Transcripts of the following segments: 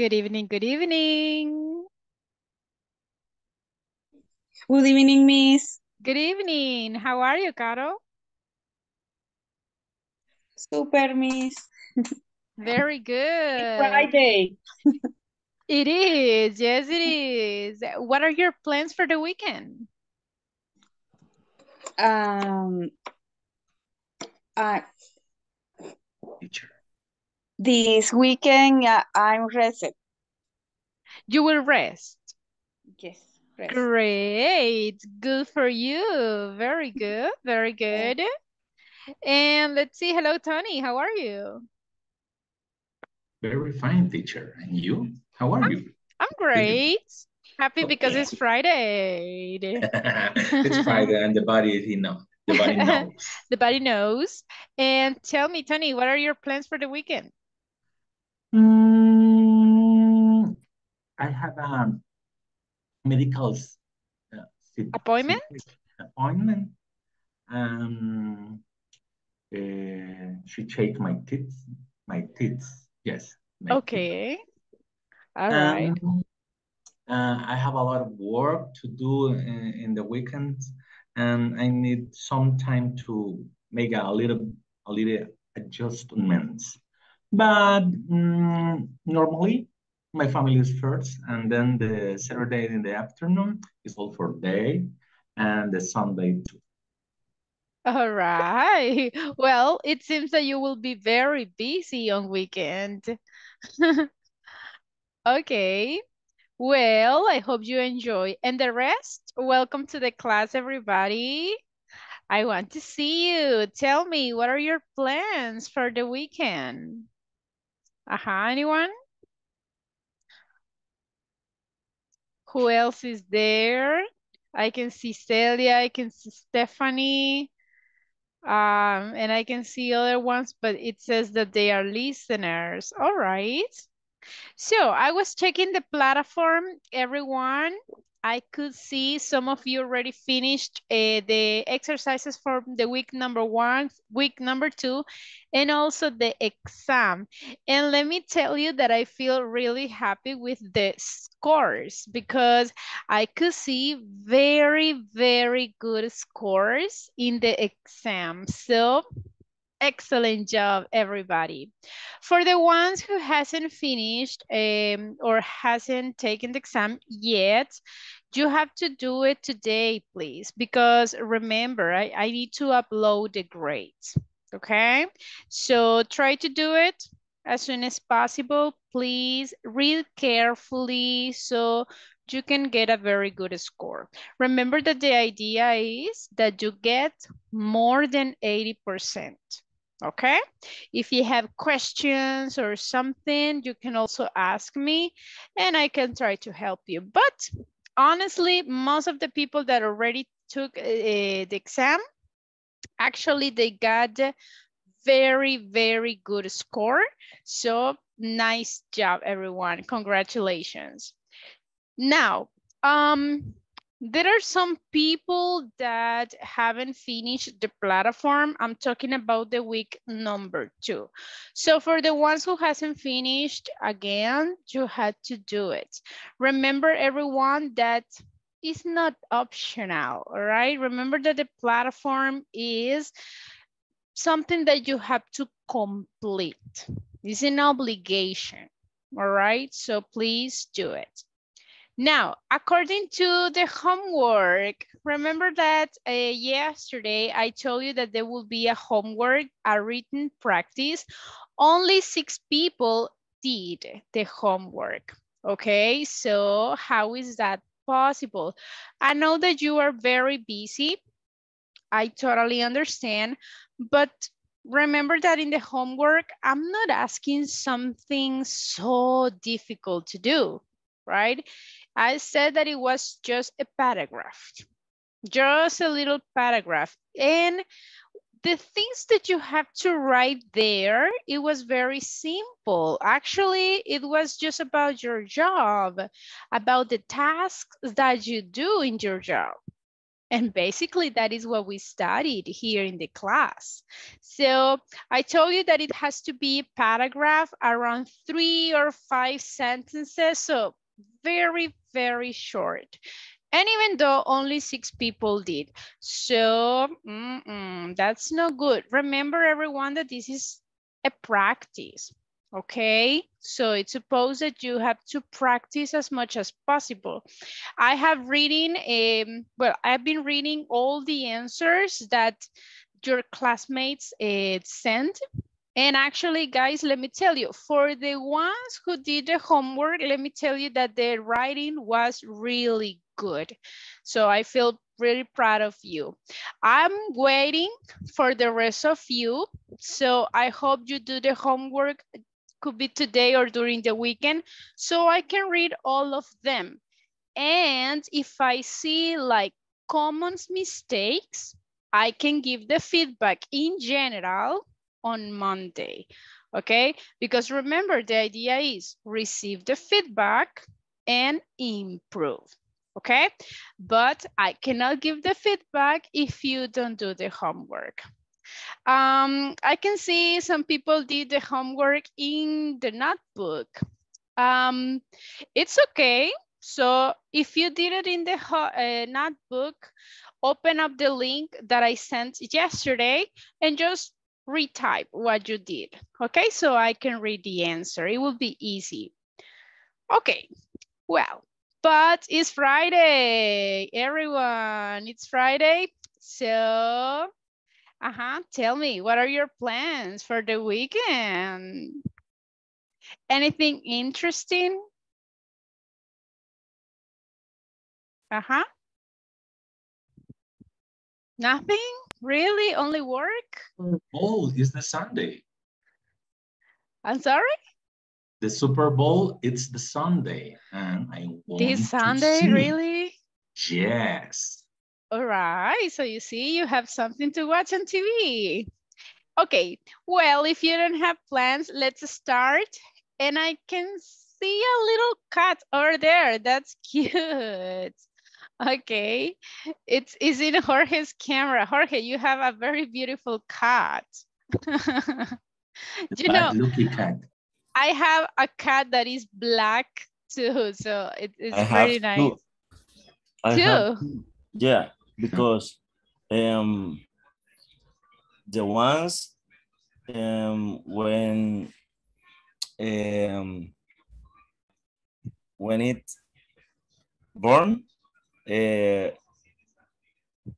Good evening, good evening. Good evening, Miss. Good evening. How are you, Caro? Super, Miss. Very good. Friday. It is. Yes, it is. What are your plans for the weekend? Um, uh, teacher. This weekend uh, I'm rested. You will rest. Yes, rest. Great. Good for you. Very good. Very good. And let's see. Hello, Tony. How are you? Very fine, teacher. And you? How are you? I'm great. Happy because it's Friday. it's Friday and the body, you know, the body knows. The body knows. And tell me, Tony, what are your plans for the weekend? Mm, I have a medical uh, Appointment? appointment. Um, uh, she checked my teeth, my teeth. Yes. my teeth. Okay. All right. Um, uh, I have a lot of work to do in, in the weekends, and I need some time to make a little, a little adjustments. But mm, normally, my family is first, and then the Saturday in the afternoon is all for day, and the Sunday too. All right. Well, it seems that you will be very busy on weekend. Okay. Well, I hope you enjoy. And the rest, welcome to the class, everybody. I want to see you. Tell me, what are your plans for the weekend? Uh-huh, anyone? Who else is there? I can see Celia, I can see Stephanie, um, and I can see other ones, but it says that they are listeners. All right. So I was checking the platform, everyone. I could see some of you already finished uh, the exercises for the week number one, week number two, and also the exam. And let me tell you that I feel really happy with the scores because I could see very, very good scores in the exam. So excellent job, everybody. For the ones who hasn't finished um, or hasn't taken the exam yet, you have to do it today, please, because remember, I, I need to upload the grades, okay? So try to do it as soon as possible. Please read carefully so you can get a very good score. Remember that the idea is that you get more than 80% okay? If you have questions or something, you can also ask me and I can try to help you. But honestly, most of the people that already took uh, the exam, actually they got very, very good score. So nice job, everyone. Congratulations. Now, um, there are some people that haven't finished the platform. I'm talking about the week number two. So for the ones who hasn't finished, again, you had to do it. Remember everyone that is not optional, all right? Remember that the platform is something that you have to complete. It's an obligation, all right? So please do it. Now, according to the homework, remember that uh, yesterday I told you that there will be a homework, a written practice. Only six people did the homework. Okay, so how is that possible? I know that you are very busy. I totally understand, but remember that in the homework, I'm not asking something so difficult to do, right? I said that it was just a paragraph, just a little paragraph. And the things that you have to write there, it was very simple. Actually, it was just about your job, about the tasks that you do in your job. And basically that is what we studied here in the class. So I told you that it has to be a paragraph around three or five sentences. So very, very short. And even though only six people did. So mm -mm, that's not good. Remember everyone that this is a practice okay? So it's supposed that you have to practice as much as possible. I have reading, um, well, I've been reading all the answers that your classmates uh, sent. And actually, guys, let me tell you, for the ones who did the homework, let me tell you that the writing was really good. So I feel really proud of you. I'm waiting for the rest of you. So I hope you do the homework could be today or during the weekend, so I can read all of them. And if I see like common mistakes, I can give the feedback in general on Monday, okay? Because remember, the idea is receive the feedback and improve, okay? But I cannot give the feedback if you don't do the homework. Um, I can see some people did the homework in the notebook. Um, it's okay. So if you did it in the uh, notebook, open up the link that I sent yesterday and just retype what you did. Okay, so I can read the answer. It will be easy. Okay, well, but it's Friday, everyone. It's Friday. So uh-huh. Tell me, what are your plans for the weekend? Anything interesting? Uh-huh. Nothing? Really? Only work? Oh, is the Sunday. I'm sorry? The Super Bowl, it's the Sunday. And I want This Sunday, really? Yes. All right, so you see, you have something to watch on TV. Okay, well, if you don't have plans, let's start. And I can see a little cat over there. That's cute. Okay, it's is in Jorge's camera. Jorge, you have a very beautiful cat. you know, Lucky cat. I have a cat that is black too, so it, it's very nice. Two. I two. Have, yeah, because um, the ones um, when um, when it born, uh,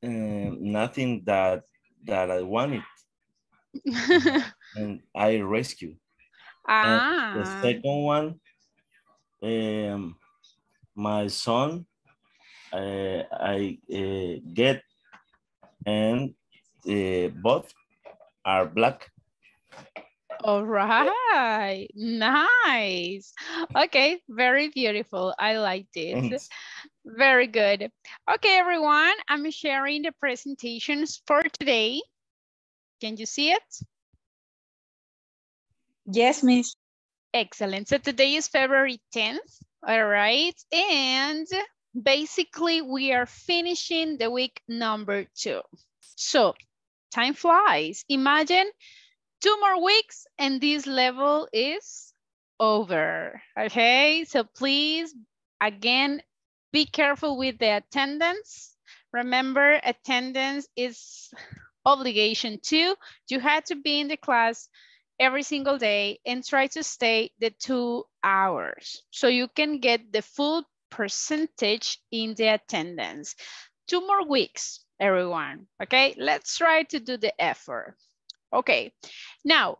uh, nothing that that I wanted, and I rescue. Ah. And the second one, um, my son uh, I uh, get and uh, both are black. All right, nice. Okay, very beautiful. I like this. Thanks. Very good. Okay, everyone, I'm sharing the presentations for today. Can you see it? Yes, Miss. Excellent. So today is February 10th. All right. And basically we are finishing the week number two. So time flies. Imagine two more weeks and this level is over, okay? So please, again, be careful with the attendance. Remember, attendance is obligation too. You had to be in the class every single day and try to stay the two hours so you can get the full percentage in the attendance. Two more weeks, everyone, okay? Let's try to do the effort. Okay, now,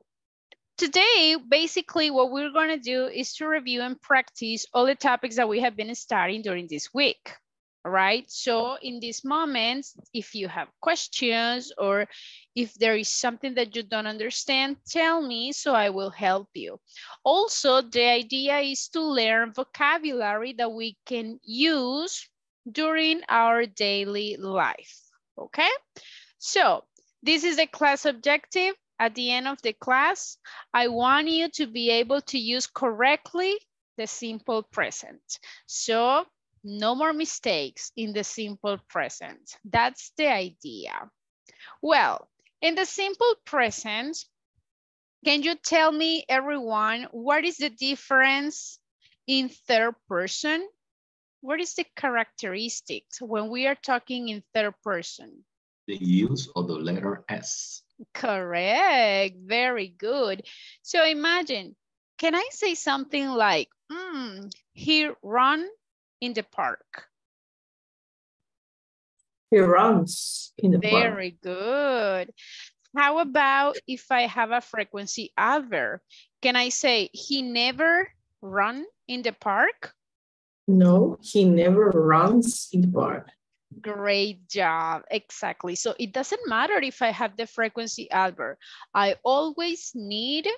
today, basically what we're gonna do is to review and practice all the topics that we have been studying during this week. All right, so in this moment, if you have questions or if there is something that you don't understand, tell me so I will help you. Also, the idea is to learn vocabulary that we can use during our daily life, okay? So this is the class objective. At the end of the class, I want you to be able to use correctly the simple present. So No more mistakes in the simple present. That's the idea. Well, in the simple present, can you tell me, everyone, what is the difference in third person? What is the characteristics when we are talking in third person? The use of the letter S. Correct, very good. So imagine, can I say something like, mm, he run in the park? He runs in the park. Very good. How about if I have a frequency adverb? Can I say he never run in the park? No, he never runs in the park. Great job. Exactly. So it doesn't matter if I have the frequency adverb. I always need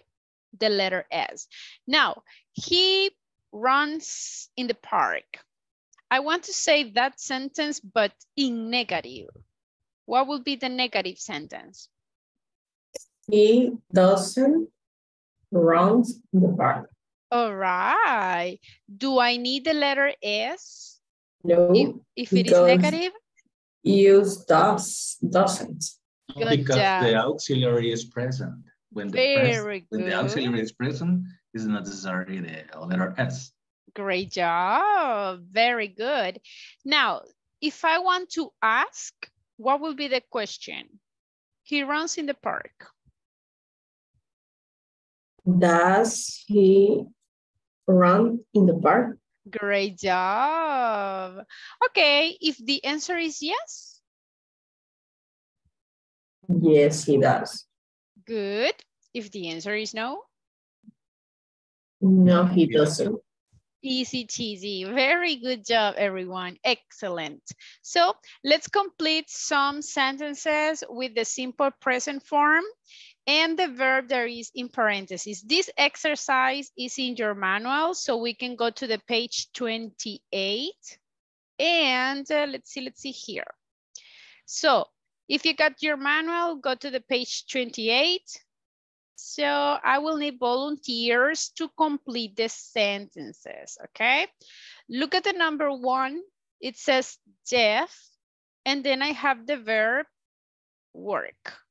the letter S. Now, he runs in the park. I want to say that sentence, but in negative. What would be the negative sentence? He doesn't run in the park. All right. Do I need the letter S No, if, if it is because- negative? use does, doesn't. Good because the auxiliary is present. When the, pres- Very when the auxiliary is present, is not necessarily the letter S. Great job. Very good. Now, if I want to ask, what will be the question? He runs in the park. Does he run in the park? Great job. Okay, if the answer is yes, Yes, he does. good. If the answer is no, No, he doesn't. easy cheesy. Very good job, everyone. Excellent. So let's complete some sentences with the simple present form and the verb there is in parentheses. This exercise is in your manual, so we can go to the page 28. And uh, let's see, let's see here. So if you got your manual, go to the page 28. So I will need volunteers to complete the sentences, okay? Look at the number one. It says Jeff, and then I have the verb work.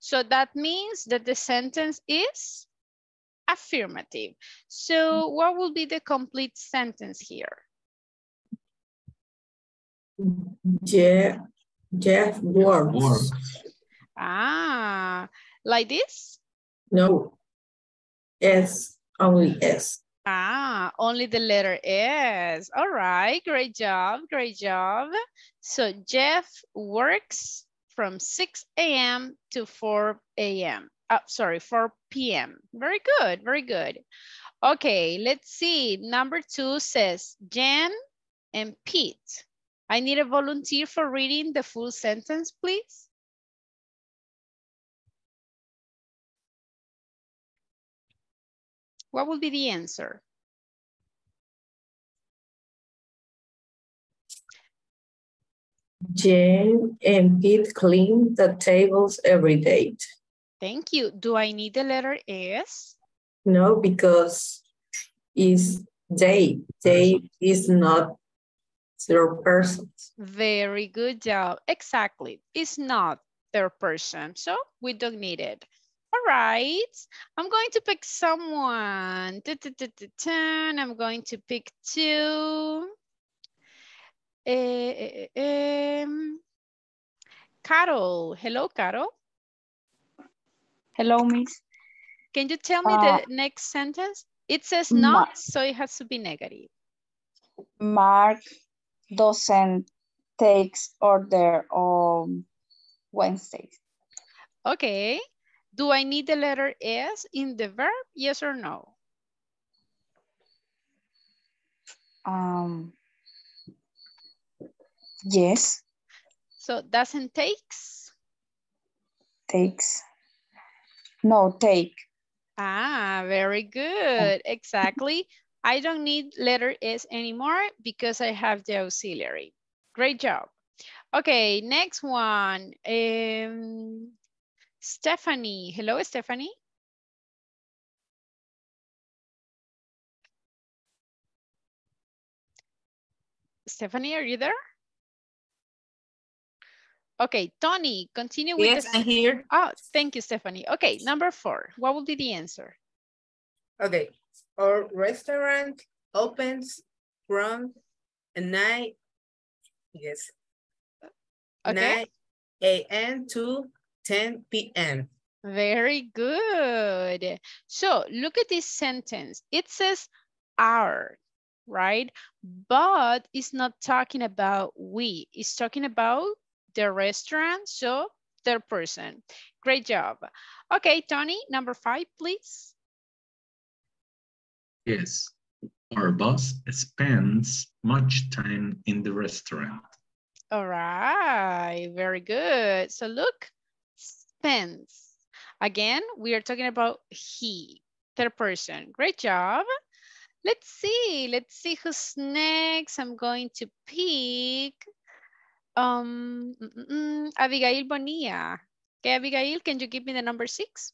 So that means that the sentence is affirmative. So what will be the complete sentence here? Jeff, Jeff works. Works. Ah, like this? No. S, only S. Ah, only the letter S. All right, great job, great job. So Jeff works from 6 a.m. to 4 a.m. Uh, sorry, 4 p.m. Very good, very good. Okay, let's see. Number two says Jen and Pete. I need a volunteer for reading the full sentence, please. What will be the answer? Jane and Pete clean the tables every day. Thank you. Do I need the letter S? No, because is they. They is not zero person. Very good job. Exactly. It's not third person, so we don't need it. All right. I'm going to pick someone. I'm going to pick two. Eh, eh, eh, Carol. Hello, Carol. Hello, Miss. Can you tell me Uh, the next sentence? It says not, so it has to be negative. Mark doesn't takes order on Wednesday. Okay. Do I need the letter S in the verb? Yes or no? Um, yes, So doesn't takes. takes. No, take. Ah, very good. Exactly. I don't need letter S anymore because I have the auxiliary. Great job. Okay, next one. Um, Stephanie. Hello, Stephanie. Stephanie, are you there? Okay, Tony, continue with Yes, the... I'm here. Oh, thank you, Stephanie. Okay, number four, what will be the answer? Okay, our restaurant opens from nine, yes, Okay, 9 a.m. to 10 p.m. very good. So look at this sentence. It says our, right? But it's not talking about we. It's talking about the restaurant, so third person. Great job. Okay, Tony, number five, please. Yes. Our boss spends much time in the restaurant. All right, very good. So look, spends. Again, we are talking about he, third person. Great job. Let's see, let's see who's next. I'm going to pick um, mm, mm, mm, Abigail Bonilla. Okay, Abigail, can you give me the number six?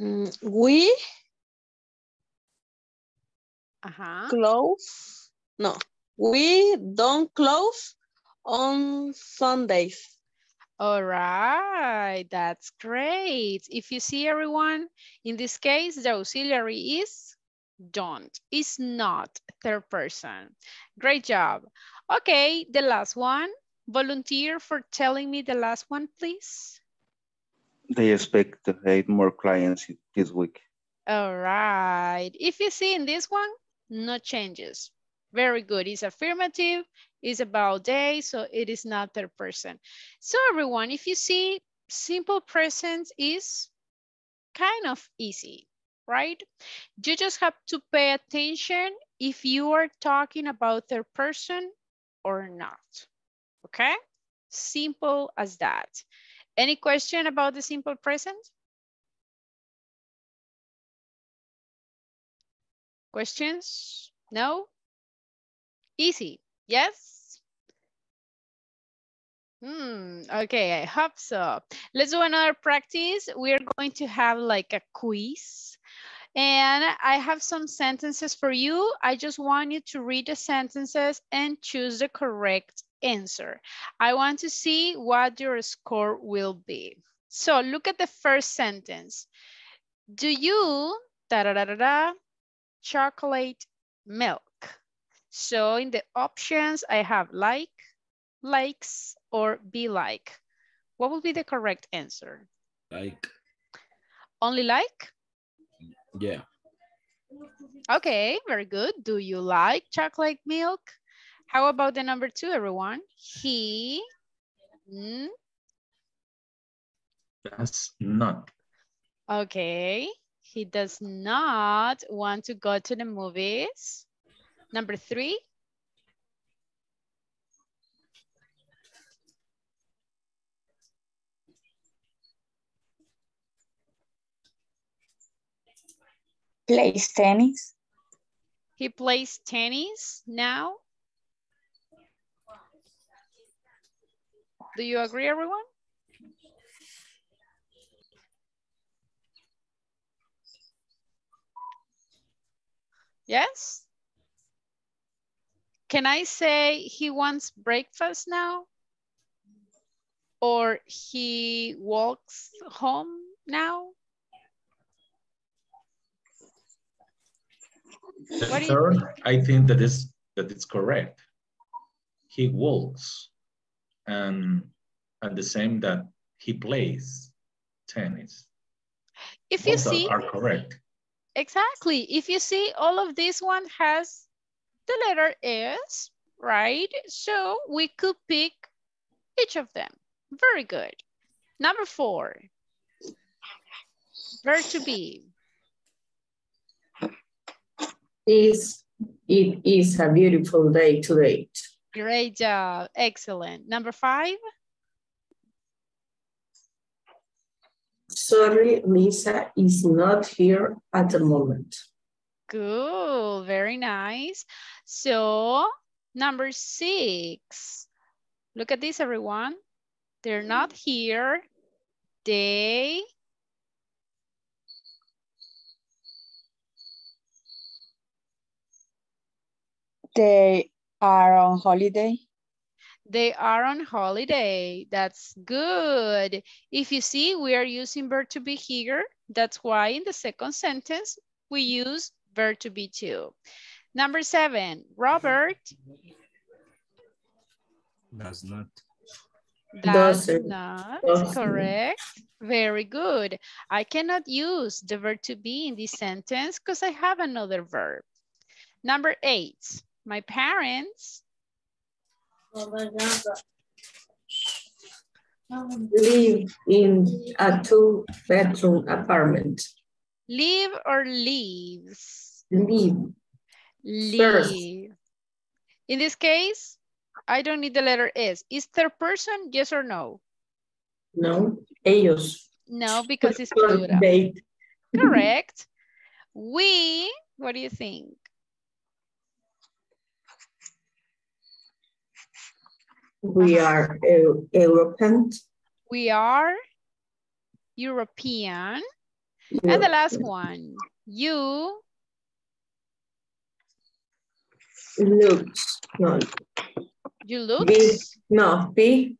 Mm, we Uh-huh. close, no, we don't close on Sundays. All right, that's great. If you see everyone, in this case, the auxiliary is don't, is not third person. Great job. Okay, the last one. Volunteer for telling me the last one, please. They expect to have more clients this week. All right. If you see in this one, no changes. Very good. It's affirmative. It's about they, so it is not third person. So everyone, if you see simple present is kind of easy, right? You just have to pay attention if you are talking about third person or not, okay? Simple as that. Any question about the simple present? Questions? No? Easy, yes? Hmm, okay, I hope so. Let's do another practice. We're going to have like a quiz. And I have some sentences for you. I just want you to read the sentences and choose the correct answer. I want to see what your score will be. So look at the first sentence. Do you, da da da da da, chocolate milk? So in the options, I have like, likes, or be like. What would be the correct answer? Like, Only like? yeah. Okay, very good. Do you like chocolate milk? How about the number two, everyone? He mm, Does not. Okay, he does not want to go to the movies. Number three, Plays tennis. he plays tennis now. Do you agree, everyone? Yes? Can I say he wants breakfast now? Or he walks home now? The you third, I think that is that it's correct. He walks, and at the same that he plays tennis. If you Both are- see, are correct. exactly, if you see all of this one has the letter S, right? So we could pick each of them. Very good. Number four, verb to be. Is it is a beautiful day today. Great job, excellent. Number five, Sorry, Lisa is not here at the moment. Cool, very nice. So number six, look at this everyone. They're not here. They They are on holiday. They are on holiday. That's good. If you see, we are using verb to be here. That's why in the second sentence, we use verb to be too. Number seven, Robert Does not. does Doesn't. not, Doesn't. correct. Very good. I cannot use the verb to be in this sentence because I have another verb. Number eight, my parents Live in a two-bedroom apartment. live or leaves? Live. First. Leave. In this case, I don't need the letter S. Is third person, yes or no? No, ellos. No, because it's plural. They. Correct. We, what do you think? We are Eu- European. We are European. And the last one, you Looks. No, You look. be, no, be.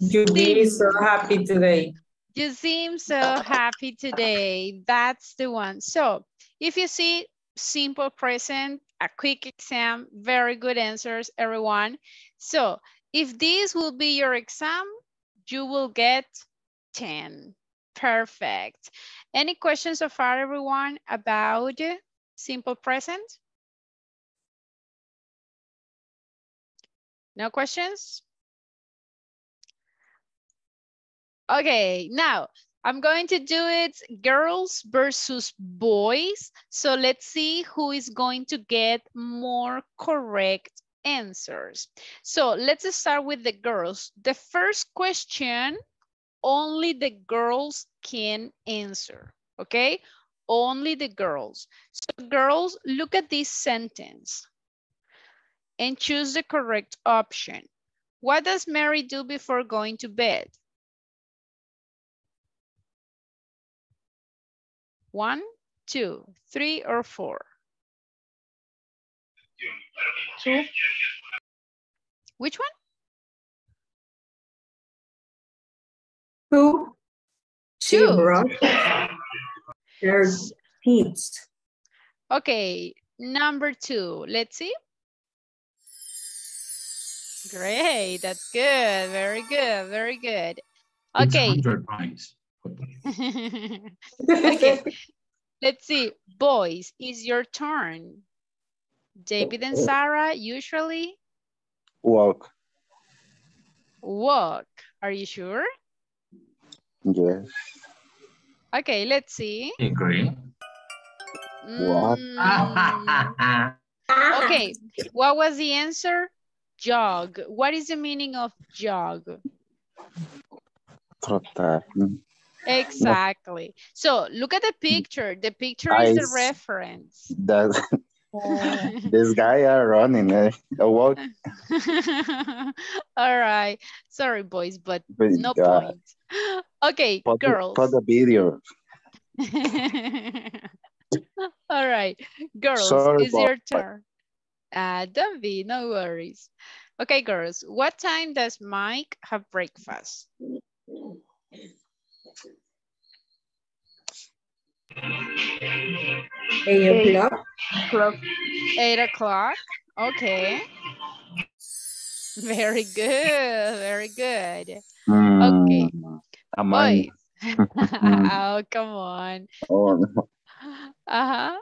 You be Seem. so happy today. You seem so happy today. That's the one. So if you see simple present, a quick exam, very good answers, everyone. So if this will be your exam, you will get 10. Perfect. Any questions so far, everyone, about simple present? No questions? Okay, now I'm going to do it girls versus boys. So let's see who is going to get more correct answers. So let's start with the girls. The first question, only the girls can answer, okay? Only the girls. So girls, look at this sentence and choose the correct option. What does Mary do before going to bed? One, two, three, or four? Two. Which one? Two. Two. brush her. Okay, number two, let's see. Great, that's good, very good, very good. Okay, 100 okay, let's see. Boys, is your turn. David and Sarah usually Walk. walk. Are you sure? Yes. Okay, let's see. Agree. What? Mm, okay, what was the answer? Jog. What is the meaning of jog? Trotar. Mm. Exactly. So look at the picture. The picture is the Eyes. reference. That this guy are running. Eh? A walk. All right. Sorry, boys, but But, no uh, point. Okay, Put girls. put the video. All right, girls, Sorry, it's your turn. Uh, don't be, no worries. Okay, girls, what time does Mike have breakfast? Eight o'clock. Clock. Eight o'clock. Okay. Very good. Very good. Okay. Mm, am I- Boys. oh, come on. Oh, no. Uh-huh.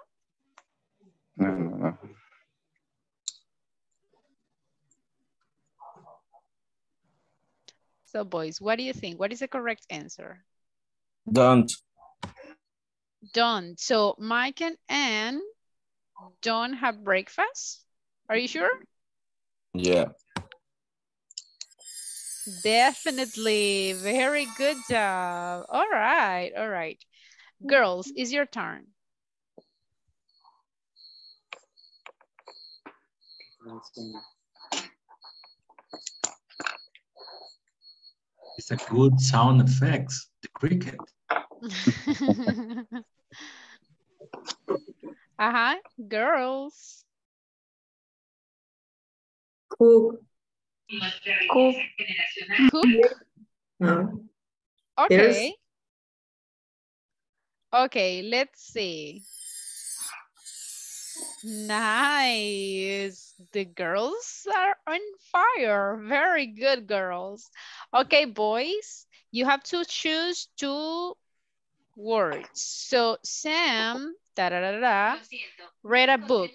No, no, no. So, boys, what do you think? What is the correct answer? Don't. Don't. So, Mike and Anne don't have breakfast? Are you sure? Yeah. Definitely. Very good job. All right. All right. Girls, it's your turn. It's a good sound effects. The cricket. uh-huh. Girls. Cook. Cook. Cook. No. Okay. Okay, let's see. Nice. The girls are on fire. Very good, girls. Okay, boys, you have to choose two words. So Sam, da da da da, read a book.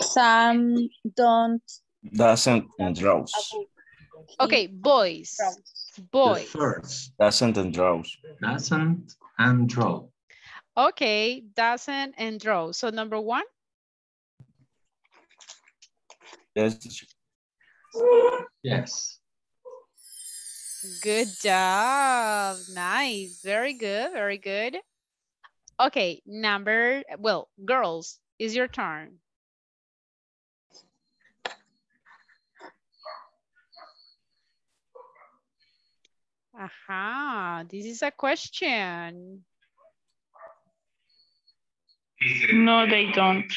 Sam don't Doesn't and draws. Okay, boys. The Boys. first Doesn't and draws. doesn't and draw. Okay, doesn't and draw. So number one. Yes. Yes. Good job. Nice. Very good. Very good. Okay, number, well, girls, is your turn. Aha, this is a question. No, they don't.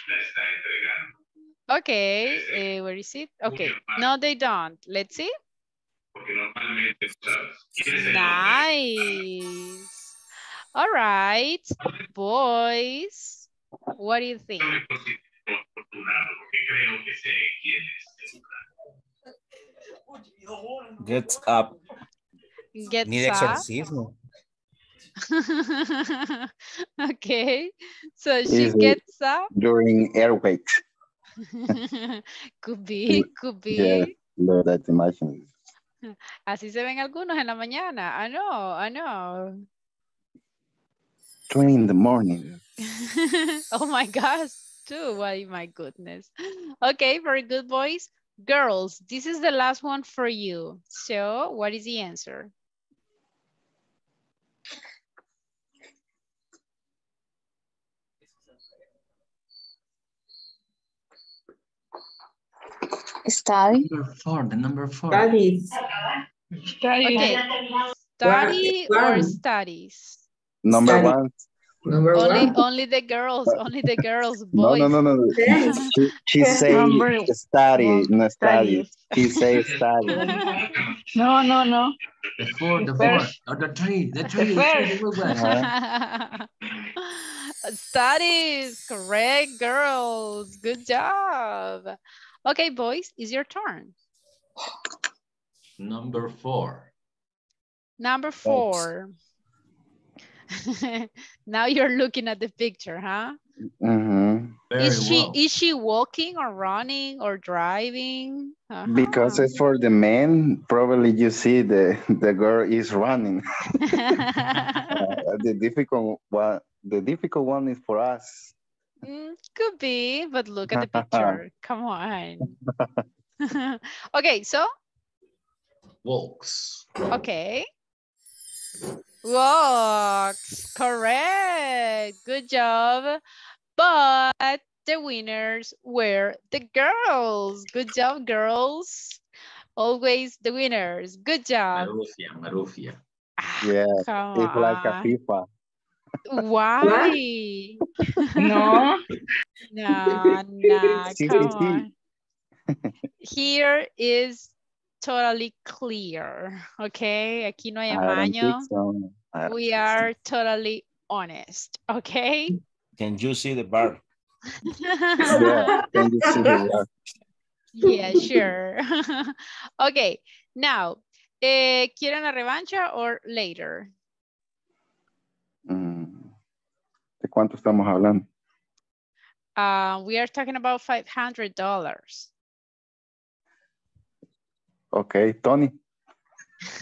Okay, eh, where is it? Okay, no, they don't. Let's see. Nice. All right, boys, what do you think? Get up. Get Ni de up. exorcismo. okay, so she Easy. gets up. During airways. could be, could be. Yeah, Lord, that imagine. Así se ven algunos en la mañana. Ah, I know, I ah, know. Three in the morning. oh my gosh, too. Why, my goodness. Okay, very good, boys. Girls, this is the last one for you. So, what is the answer? Study. Number four, the number four. Studies. Okay, study or studies? Number Study. one. Number Only, one. only the girls, only the girls, boys. no, no, no. Yes. She, she say study, no study. She say study. No, no, no. The four, the The four, first. or the three, the three, the first. three, the good. Uh-huh. Studies, correct, girls. Good job. Okay, boys, it's your turn. Number four. Number four. now you're looking at the picture, huh? hmm Very Is she well. is she walking or running or driving? Because Uh-huh. it's for the men, probably you see the the girl is running. Uh, the difficult one, the difficult one is for us. Mm, Could be, but look at the picture. Come on. okay, so Walks. okay. Walks, correct. Good job. But the winners were the girls. Good job, girls. Always the winners. Good job. Marufia, Marufia. Yeah, Come it's like a on. FIFA. Why? No. No, no, Sí, sí, come sí. on. Here is totally clear, okay? Aquí no hay I amaño. so. We think so. are totally honest, okay? Can you see the bar? Yeah, can you see the word? yeah, sure. okay, now, eh, ¿quieren la revancha or later? Mm. ¿De cuánto estamos hablando? Uh, we are talking about $500. Okay, Tony.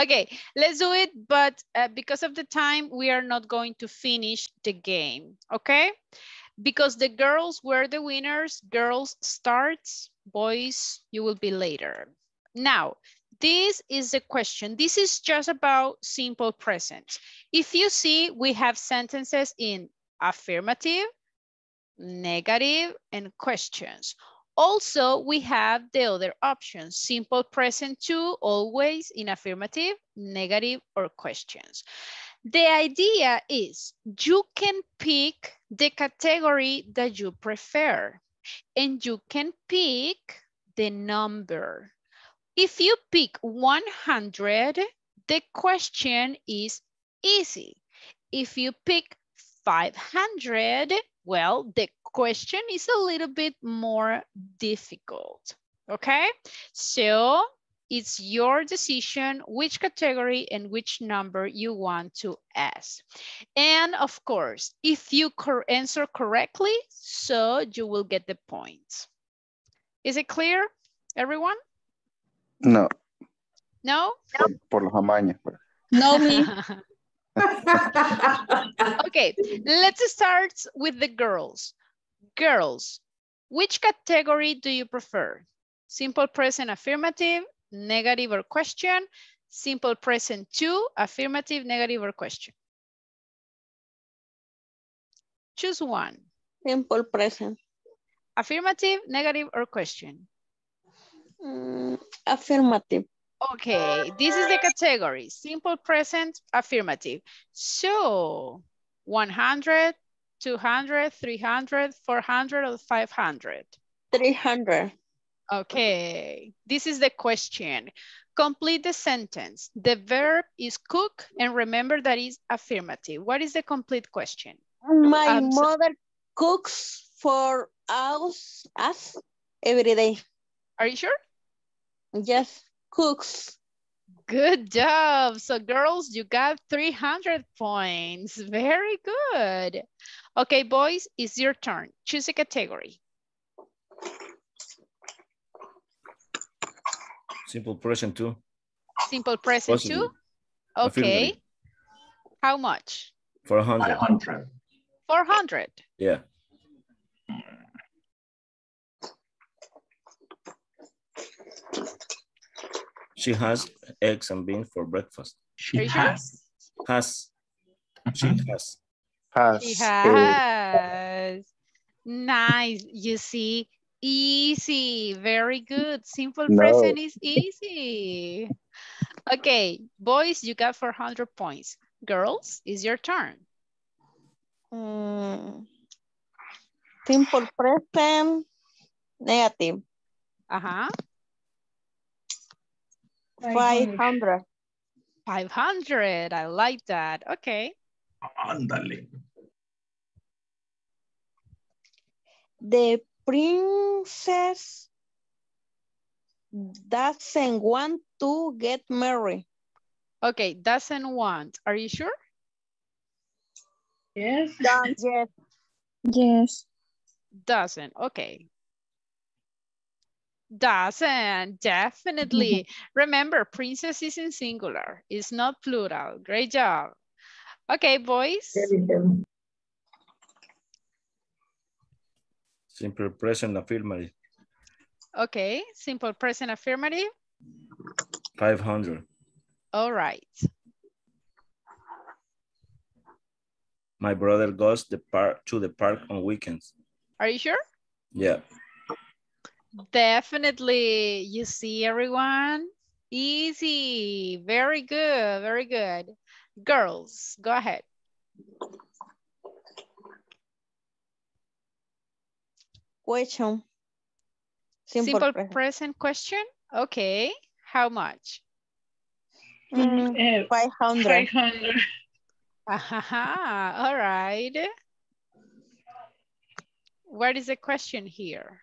okay, let's do it, but uh, because of the time, we are not going to finish the game, okay? Because the girls were the winners, girls starts, boys, you will be later. Now, this is the question. This is just about simple present. If you see, we have sentences in affirmative, negative, and questions. Also, we have the other options, simple present too, always in affirmative, negative, or questions. The idea is you can pick the category that you prefer and you can pick the number. If you pick 100, the question is easy. If you pick 500, well, the question is a little bit more difficult, okay? So it's your decision which category and which number you want to ask. And of course, if you cor answer correctly, so you will get the points. Is it clear, everyone? No, No? por, por los amaños. No, me. okay, let's start with the girls. Girls, which category do you prefer? Simple present affirmative, negative or question, simple present two, affirmative, negative or question. Choose one. Simple present. Affirmative, negative or question. Mm, affirmative. Okay, this is the category. Simple present, affirmative. So 100, 200, 300, 400 or 500. 300. Okay, this is the question. Complete the sentence. The verb is cook and remember that is affirmative. What is the complete question? My Um, mother cooks for us, us every day. Are you sure? Yes, cooks. Good job. So girls, you got 300 points. Very good. Okay, boys, it's your turn. Choose a category. Simple present too. Simple present Positive. too? Okay. How much? 400. 500. 400. Yeah. She has eggs and beans for breakfast. She Are sure? has. Has. She Mhm. has. Has, She has. Nice. You see, easy. Very good. Simple No. present is easy. Okay, boys, you got 400 points. Girls, it's your turn. Mm, simple present, negative. Uh-huh. 500. 500. I like that. Okay. Ándale. The princess doesn't want to get married. Okay, doesn't want. Are you sure? Yes. Yes. Yes. Doesn't. Okay. Doesn't. Definitely. Remember, princess is in singular. It's not plural. Great job. Okay, boys. Simple present affirmative. Okay, simple present affirmative. 500. All right. My brother goes the park to the park on weekends. Are you sure? Yeah. Definitely. You see everyone? Easy. Very good. Very good. Girls, go ahead. Question. Simple, Simple present. present question. Okay. How much? Mm, Eh, 500. 500. Aha, all right. What is the question here?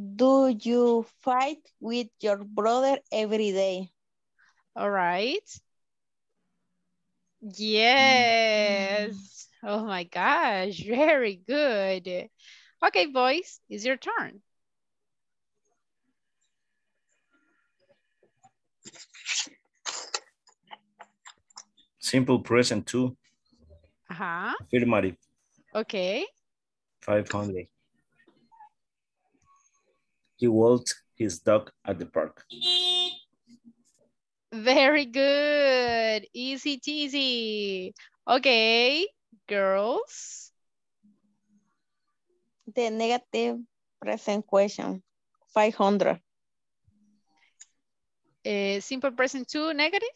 Do you fight with your brother every day? All right. Yes. Oh my gosh, very good. Okay, boys, it's your turn. Simple present too. Uh-huh. Affirmative. Okay. 500. He walked his dog at the park. Very good. Easy teasy. Okay, girls. The negative present question. 500. Uh, simple present two, negative?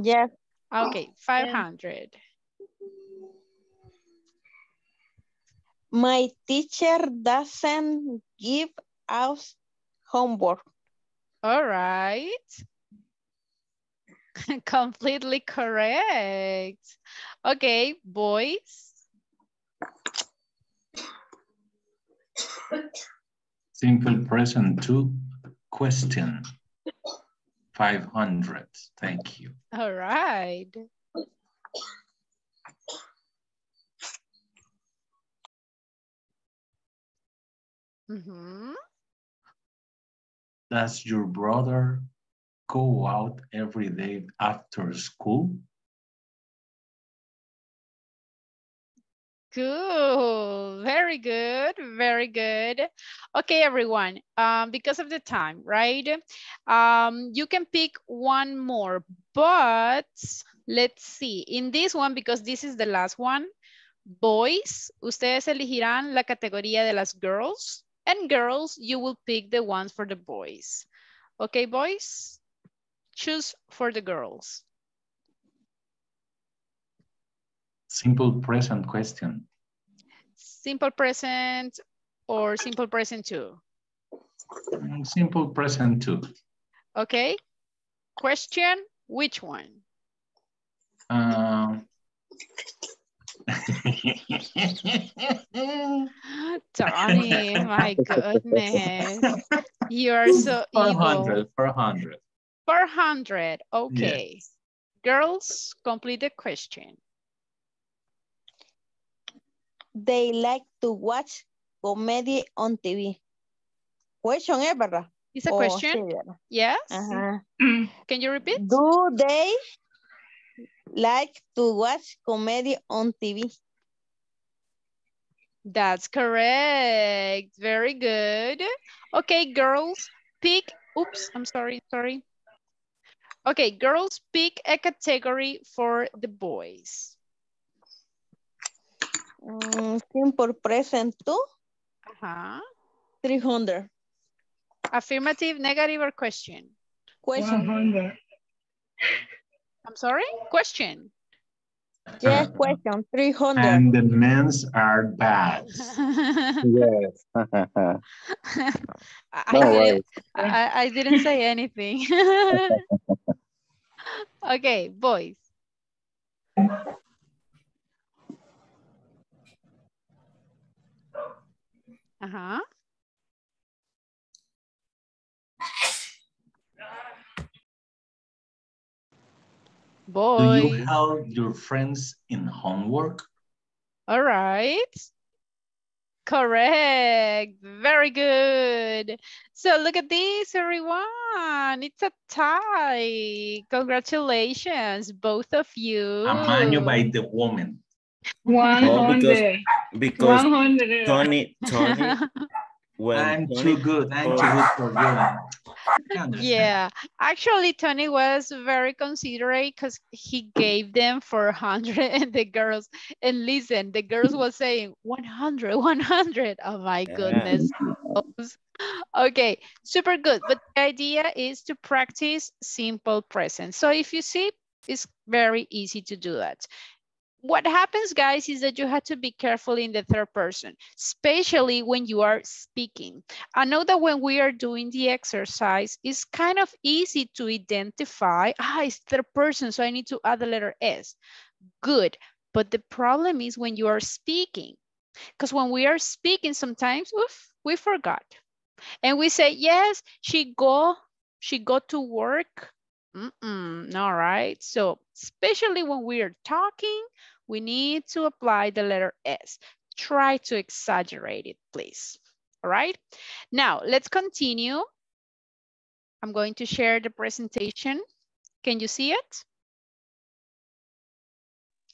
Yes. Okay, 500. My teacher doesn't give us homework. All right. Completely correct. Okay, boys. Simple present two question. 500. Thank you. All right. Mhm. Does your brother go out every day after school? Cool. Very good. Very good. Okay, everyone. Um, because of the time, right? Um, you can pick one more, but let's see. In this one, because this is the last one, boys, ustedes elegirán la categoría de las girls, and girls, you will pick the ones for the boys. Okay, boys? Choose for the girls. Simple present question. Simple present or simple present two. Mm, Simple present two. Okay. Question, which one? Um, Tony, my goodness. You are so evil. 400, 400. 400, okay. Girls, complete the question. They like to watch comedy on TV. Question, ¿eh, verdad? It's a Oh, question, sí, ¿verdad? yes? Ajá. Can you repeat? Do they like to watch comedy on TV? That's correct. Very good. Okay, girls, pick, oops, I'm sorry, sorry. Okay, girls, pick a category for the boys. Mm, simple present two, Uh-huh. 300. Affirmative, negative, or question? Question. I'm sorry? Question. Yes, question, 300. And the men's are bad. Yes. I, didn't. I, I didn't say anything. okay, boys. Uh-huh. Do you help your friends in homework? All right. Correct. Very good. So look at this, everyone. It's a tie. Congratulations, both of you. A manual by the woman. Oh, because, because 100. Tony, Tony, when I'm Tony, too good. I'm too good for you. Yeah, actually, Tony was very considerate because he gave them 400 and the girls, and listen, the girls was saying 100, 100. Oh my Yeah. goodness. Okay, super good. But the idea is to practice simple present. So if you see, it's very easy to do that. What happens, guys, is that you have to be careful in the third person, especially when you are speaking. I know that when we are doing the exercise, it's kind of easy to identify, ah, it's third person, so I need to add the letter S. Good, but the problem is when you are speaking, because when we are speaking, sometimes, oof, we forgot. And we say, yes, she go, she go to work. Mm-mm, all right. So especially when we are talking, we need to apply the letter S. Try to exaggerate it, please. All right. Now let's continue. I'm going to share the presentation. Can you see it?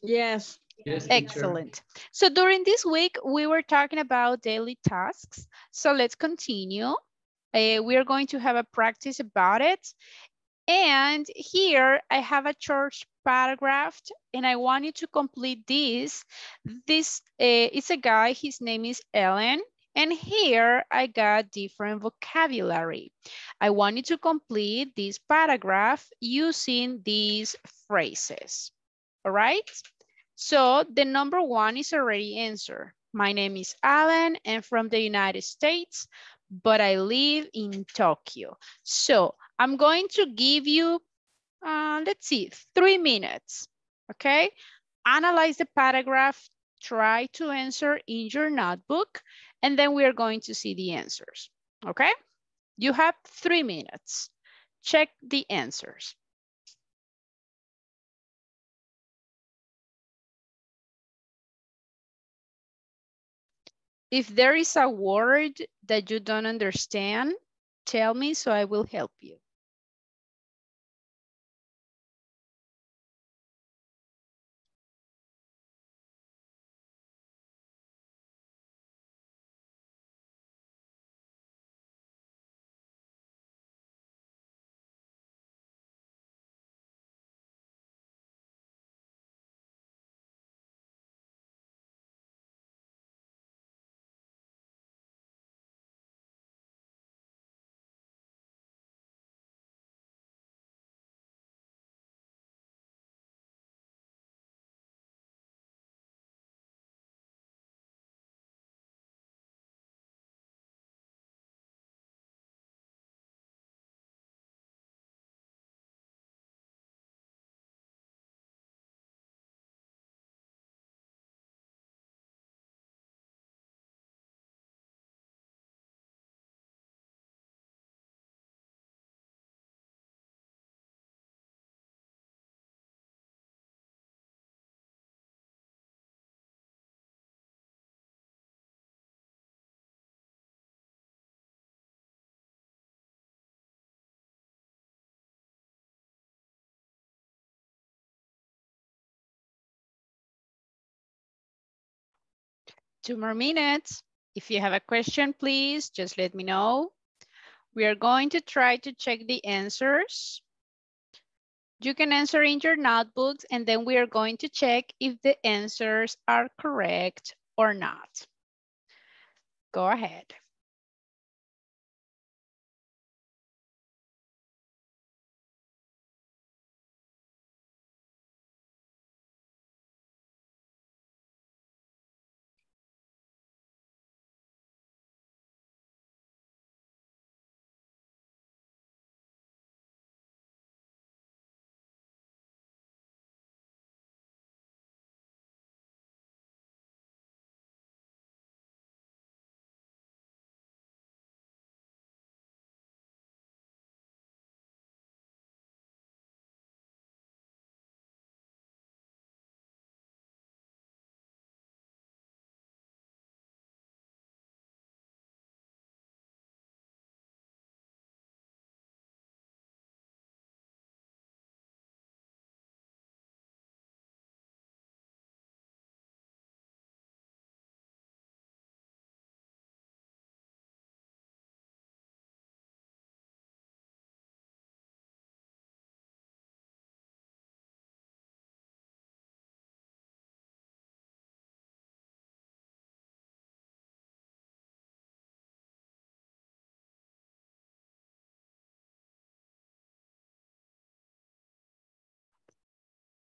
Yes. yes Excellent. So during this week, we were talking about daily tasks. So let's continue. Uh, we are going to have a practice about it. And here I have a short paragraph and I want you to complete this. This uh, is a guy, his name is Ellen. And here I got different vocabulary. I want you to complete this paragraph using these phrases. All right? So the number one is already answered. My name is Alan and from the United States, but I live in Tokyo. So I'm going to give you, uh, let's see, three minutes, okay? Analyze the paragraph, try to answer in your notebook, and then we are going to see the answers, okay? You have three minutes. Check the answers. If there is a word that you don't understand, tell me so I will help you. Two more minutes. If you have a question, please just let me know. We are going to try to check the answers. You can answer in your notebooks and then we are going to check if the answers are correct or not. Go ahead.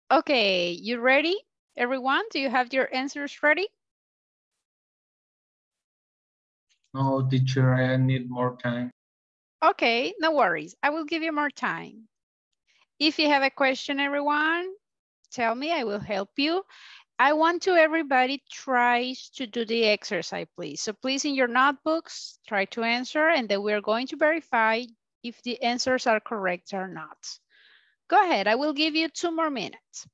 Okay, you ready? Everyone, do you have your answers ready? No, teacher, I need more time. Okay, no worries. I will give you more time. If you have a question, everyone, tell me, I will help you. I want to everybody tries to do the exercise, please. So please in your notebooks, try to answer and then we're going to verify if the answers are correct or not. Go ahead, I will give you two more minutes.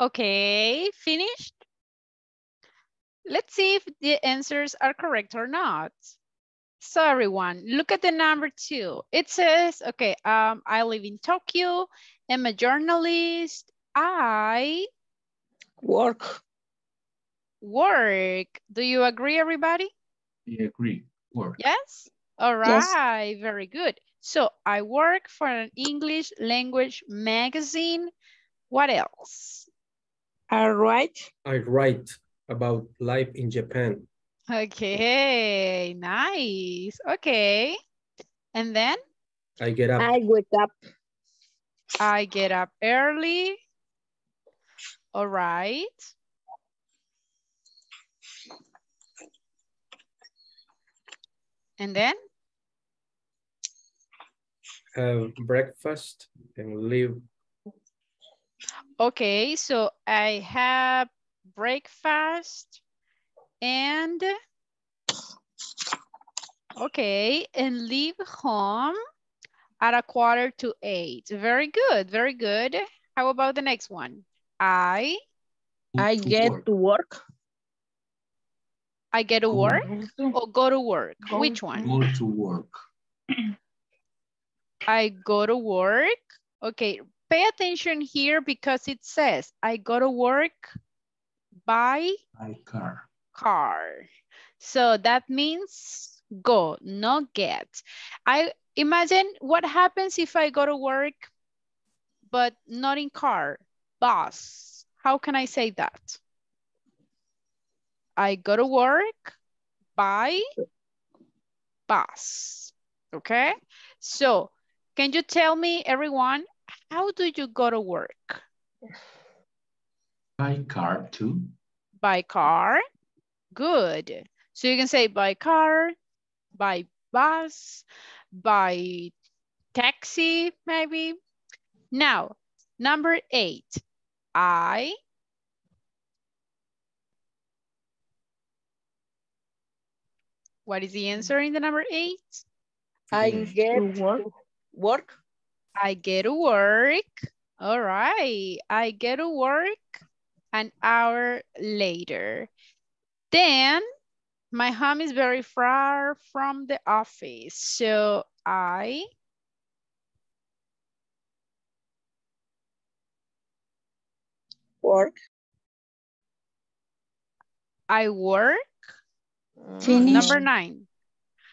Okay, finished? Let's see if the answers are correct or not. So everyone, look at the number two. It says, okay, um, I live in Tokyo. I'm a journalist. I Work. work. Do you agree, everybody? I agree. Work. Yes? All right, Yes. very good. So I work for an English language magazine. What else? All right. I write about life in Japan. Okay, nice. Okay. And then I get up. I wake up. I get up early. All right. And then have breakfast and leave. Okay, so I have breakfast and okay, and leave home at a quarter to eight. Very good, very good. How about the next one? I I get to work. I get to work or go to work? Which one? Go to work. I go to work. Okay, pay attention here because it says I go to work by By car. car. So that means go, not get. I imagine what happens if I go to work, but not in car, bus. How can I say that? I go to work by bus, okay? So can you tell me, everyone, how do you go to work? By car too. By car, good. So you can say by car, by bus, by taxi, maybe. Now, number eight, I What is the answer in the number eight? I Yes. get to work. work. I get to work. All right. I get to work an hour later. Then my home is very far from the office. So I Work. I work. Finish. Number nine.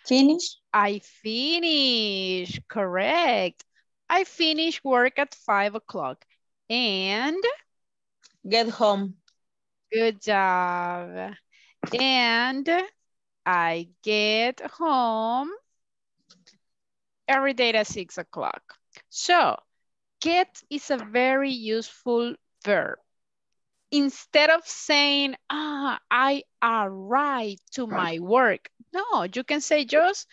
Finish. I finish. Correct. I finish work at five o'clock. And Get home. Good job. And I get home every day at six o'clock. So get is a very useful verb. Instead of saying, ah, I arrive to my work. No, you can say just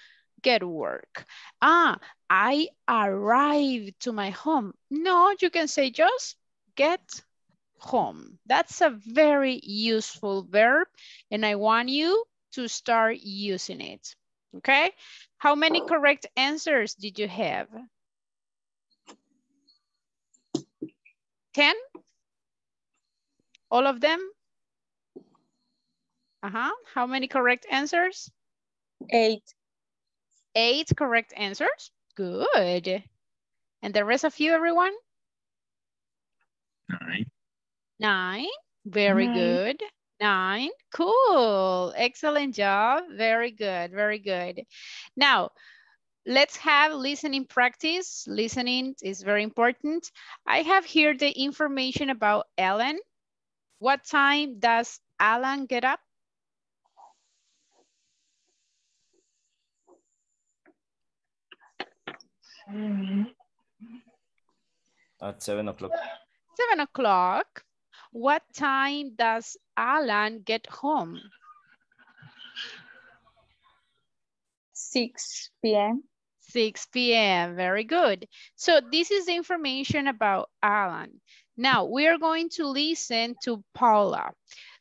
get work. Ah, I arrive to my home. No, you can say just get home. That's a very useful verb and I want you to start using it, okay? How many correct answers did you have? 10? All of them? Uh-huh, how many correct answers? Eight. Eight correct answers, good. And the rest of you, everyone? Nine. Nine, very Nine. good. Nine, cool, excellent job. Very good, very good. Now, let's have listening practice. Listening is very important. I have here the information about Ellen. What time does Alan get up? Mm-hmm. At seven o'clock. Seven o'clock. What time does Alan get home? 6 p.m. 6 p.m. Very good. So this is the information about Alan. Now we are going to listen to Paula.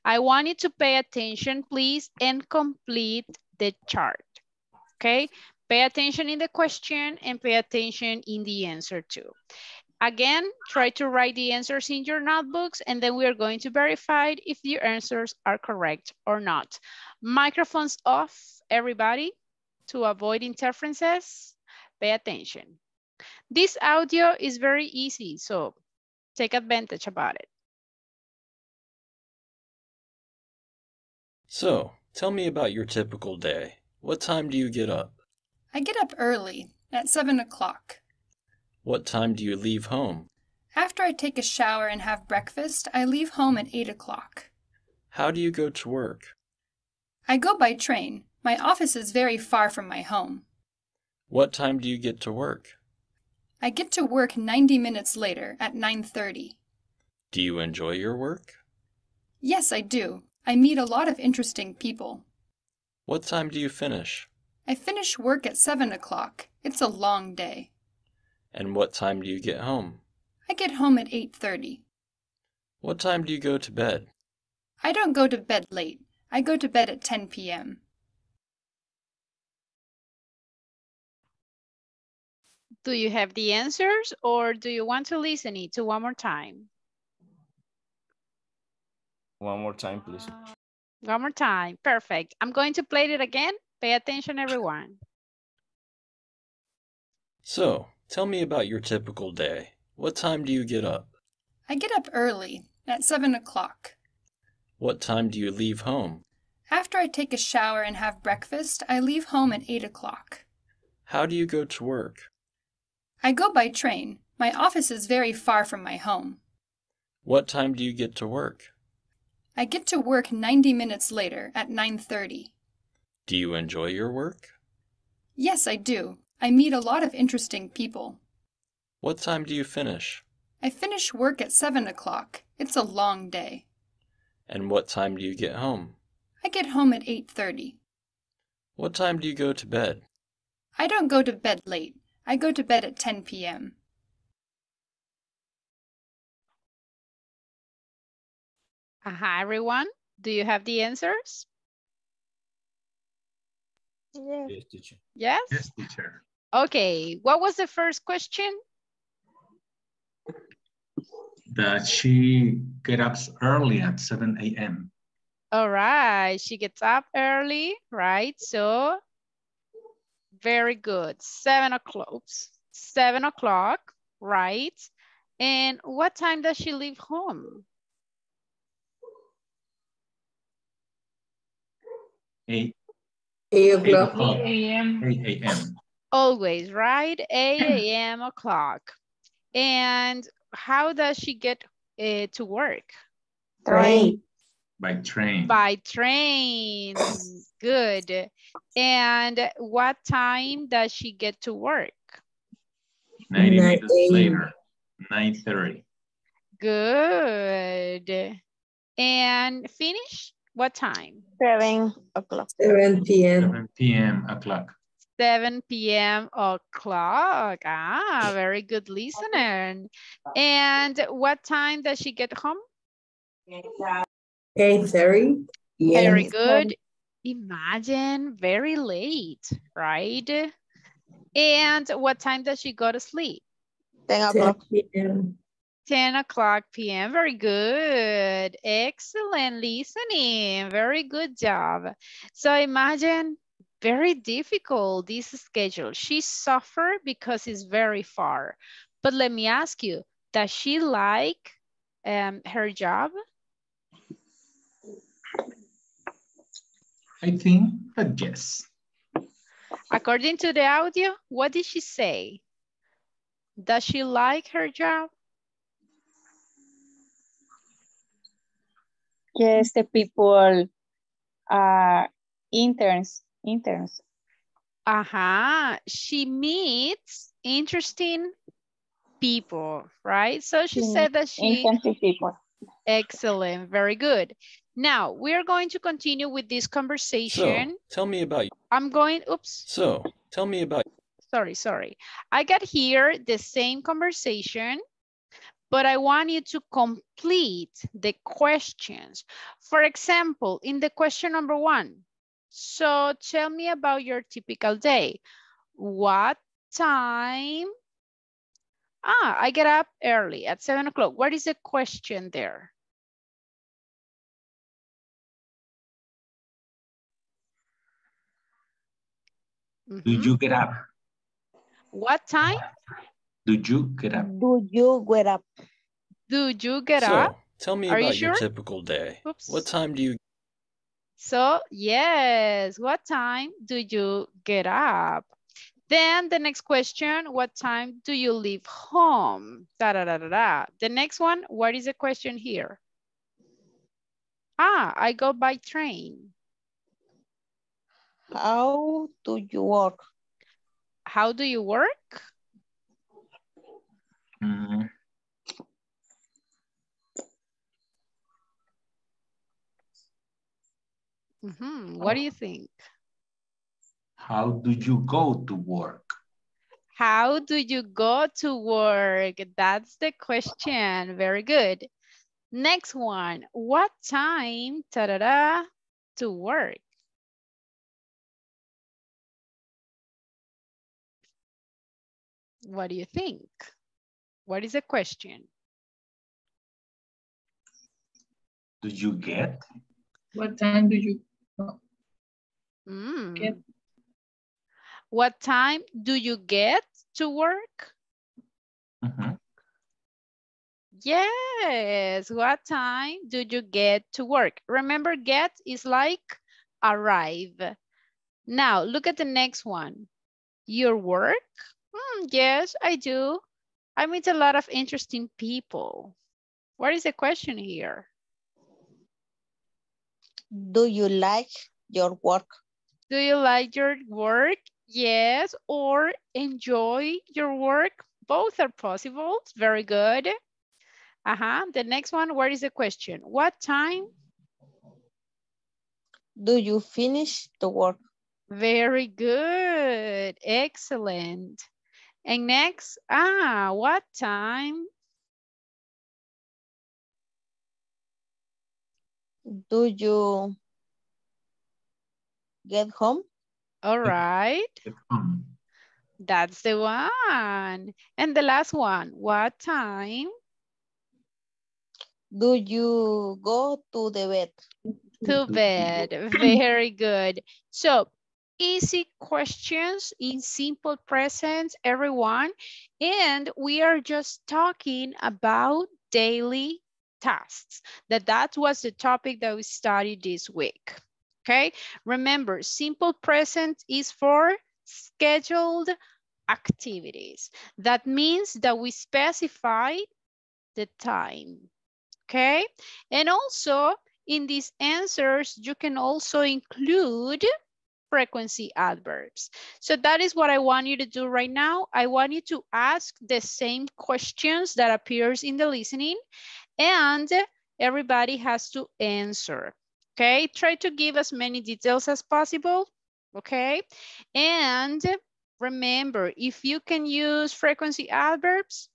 I want you to pay attention, please, and complete the chart. Okay? Pay attention in the question and pay attention in the answer too. Again, try to write the answers in your notebooks and then we are going to verify if the answers are correct or not. Microphones off, everybody, to avoid interferences. Pay attention. This audio is very easy, so take advantage about it. So, tell me about your typical day. What time do you get up? I get up early, at 7 o'clock. What time do you leave home? After I take a shower and have breakfast, I leave home at 8 o'clock. How do you go to work? I go by train. My office is very far from my home. What time do you get to work? I get to work 90 minutes later at 9:30. Do you enjoy your work? Yes, I do. I meet a lot of interesting people. What time do you finish? I finish work at 7 o'clock. It's a long day. And what time do you get home? I get home at 8:30. What time do you go to bed? I don't go to bed late. I go to bed at 10 p.m. Do you have the answers or do you want to listen it to one more time? One more time, please. One more time, perfect. I'm going to play it again. Pay attention, everyone. So, tell me about your typical day. What time do you get up? I get up early, at 7 o'clock. What time do you leave home? After I take a shower and have breakfast, I leave home at 8 o'clock. How do you go to work? I go by train. My office is very far from my home. What time do you get to work? I get to work 90 minutes later at 9:30. Do you enjoy your work? Yes, I do. I meet a lot of interesting people. What time do you finish? I finish work at 7 o'clock. It's a long day. And what time do you get home? I get home at 8:30. What time do you go to bed? I don't go to bed late. I go to bed at 10 p.m. Aha, everyone. Do you have the answers? Yes. Yes, teacher. Yes? Yes, teacher. Okay, what was the first question? That she get up early at 7 a.m. All right, she gets up early, right? So, very good. Seven o'clock, seven o'clock, right? And what time does she leave home? 8 8 8 o'clock. o'clock. 8 a.m. Always, right? 8 a.m. o'clock. And how does she get uh, to work? Train. by train. By train. Good. And what time does she get to work? 90 Nine minutes a.m. later, 9.30. Good. And finish? What time? Seven o'clock. 7 p.m. 7 p.m. o'clock. 7 p.m. o'clock. Ah, very good listener. And what time does she get home? 8.30 p.m. Very good. Imagine very late, right? And what time does she go to sleep? 10 10 o'clock. p.m. 10 o'clock p.m. Very good. Excellent listening. Very good job. So imagine very difficult this schedule. She suffered because it's very far. But let me ask you, does she like um, her job? I think that yes. According to the audio, what did she say? Does she like her job? Yes, the people are interns, interns. Uh-huh. She meets interesting people, right? So she Mm, said that she, Intensive people. excellent, very good. Now, we're going to continue with this conversation. So, conversation. tell me about I'm going, oops, So, tell me about sorry, sorry. I got here the same conversation, but I want you to complete the questions. For example, in the question number one, so tell me about your typical day. What time Ah, I get up early at seven o'clock. What is the question there? Do Mhm. you get up? What time Do you get up? Do you get up? do you get so, up? tell me Are you about your typical day. Oops. What time do you So yes, what time do you get up? Then the next question, what time do you leave home? Da, da, da, da, da. The next one, what is the question here? Ah, I go by train. How do you work? How do you work? Mm, Mhm, What do you think? how do you go to work? How do you go to work? That's the question. Very good. Next one. What time ta -da -da, to work? What do you think? What is the question? Do you get? What time do you Mm. get? What time do you get to work? Mhm. Yes. What time do you get to work? Remember, get is like arrive. Now, look at the next one. Your work? Hmm, yes, I do. I meet a lot of interesting people. What is the question here? Do you like your work? Do you like your work? Yes, or enjoy your work? Both are possible. Very good. Uh-huh. The next one, what is the question? What time? Do you finish the work? Very good. Excellent. And next, ah, what time? Do you get home? All right. Home. That's the one. And the last one, what time? Do you go to the bed? To bed. Very good. So easy questions in simple present, everyone. And we are just talking about daily tasks. That that was the topic that we studied this week. Okay. Remember, simple present is for scheduled activities. That means that we specify the time. Okay. And also in these answers, you can also include frequency adverbs. So that is what I want you to do right now. I want you to ask the same questions that appears in the listening and everybody has to answer. Okay, try to give as many details as possible. Okay, and remember, if you can use frequency adverbs,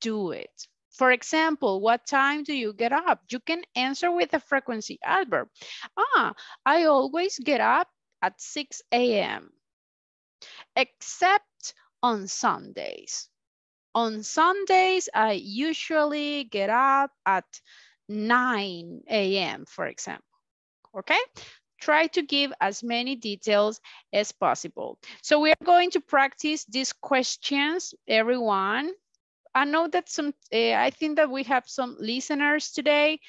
do it. For example, what time do you get up? You can answer with a frequency adverb. Ah, I always get up at 6 a.m. except on Sundays. On Sundays, I usually get up at 9 a.m., for example. Okay? Try to give as many details as possible. So we are going to practice these questions, everyone. I know that some, uh, I think that we have some listeners today,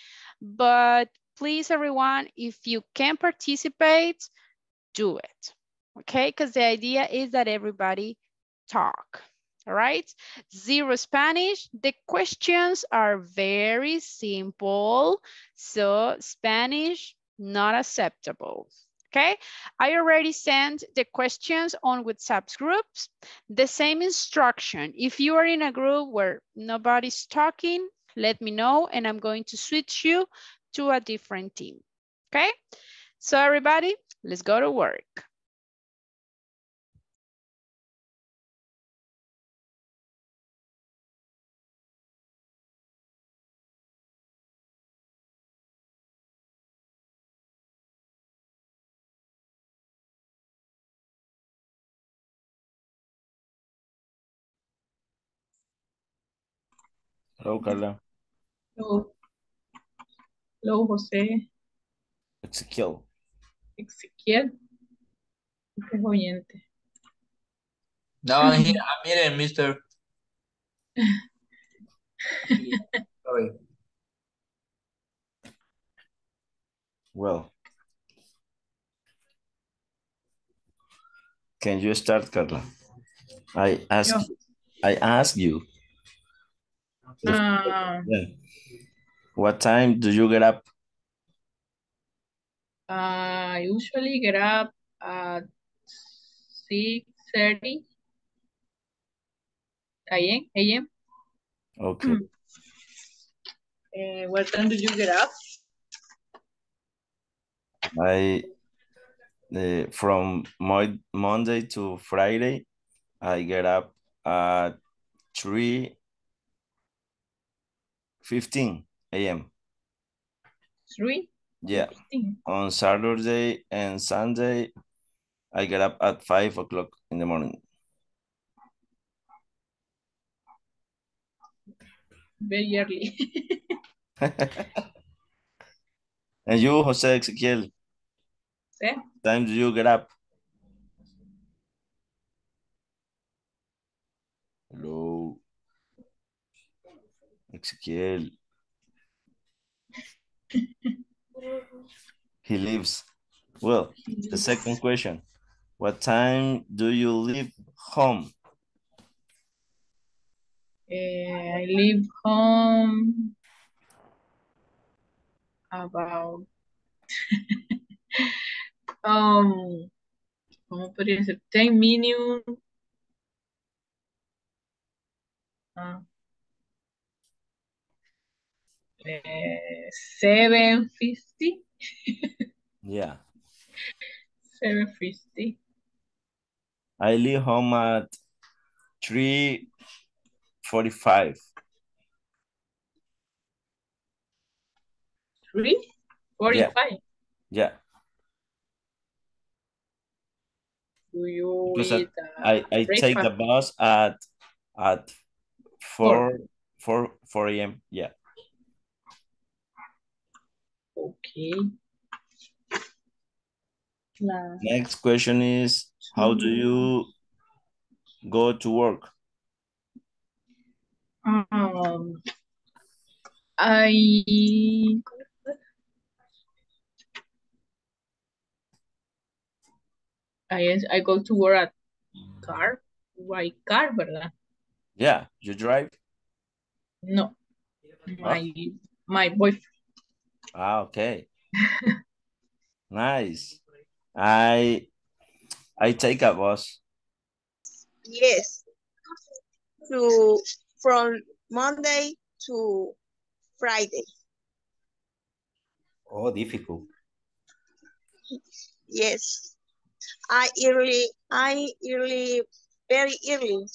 but please everyone, if you can participate, do it, okay? Because the idea is that everybody talk, all right? Zero Spanish, the questions are very simple. So Spanish, not acceptable. Okay, I already sent the questions on WhatsApp groups. The same instruction. If you are in a group where nobody's talking, let me know and I'm going to switch you to a different team. Okay, so everybody, Let's go to work. Hello, Carla. Hello. Hello, Jose. Ezequiel. Ezequiel. Este es oyente. No, I'm here, I'm here, mister. Sorry. Well. Can you start, Carla? I ask Yo. I ask you. the- Ah, yeah. What time do you get up? I usually get up at 6.30 a.m. a.m. Okay. Uh, what time do you get up? I uh, from Mo Monday to Friday, I get up at three fifteen a.m. 3? Yeah. On Saturday and Sunday, I get up at five o'clock in the morning. Very early. And you, Jose Ezequiel, ¿Sí? time do you get up? Hello. Ezequiel. He leaves. Well, the second question. What time do you leave home? Eh, I leave home about um ¿cómo podría ser? 10 minutes ah, 750 Yeah. 750 I leave home at 3:45. 3 45 Yeah. do you Because I, I, I take the bus at at 4 4 4 a.m. Yeah. Okay Next question is how do you go to work? Um, I I I go to work at car, by car, ¿verdad? Yeah, you drive? No, my my boyfriend. Ah, okay. Nice. I I take a bus. Yes. To from Monday to Friday. Oh, difficult. Yes. I early I early very early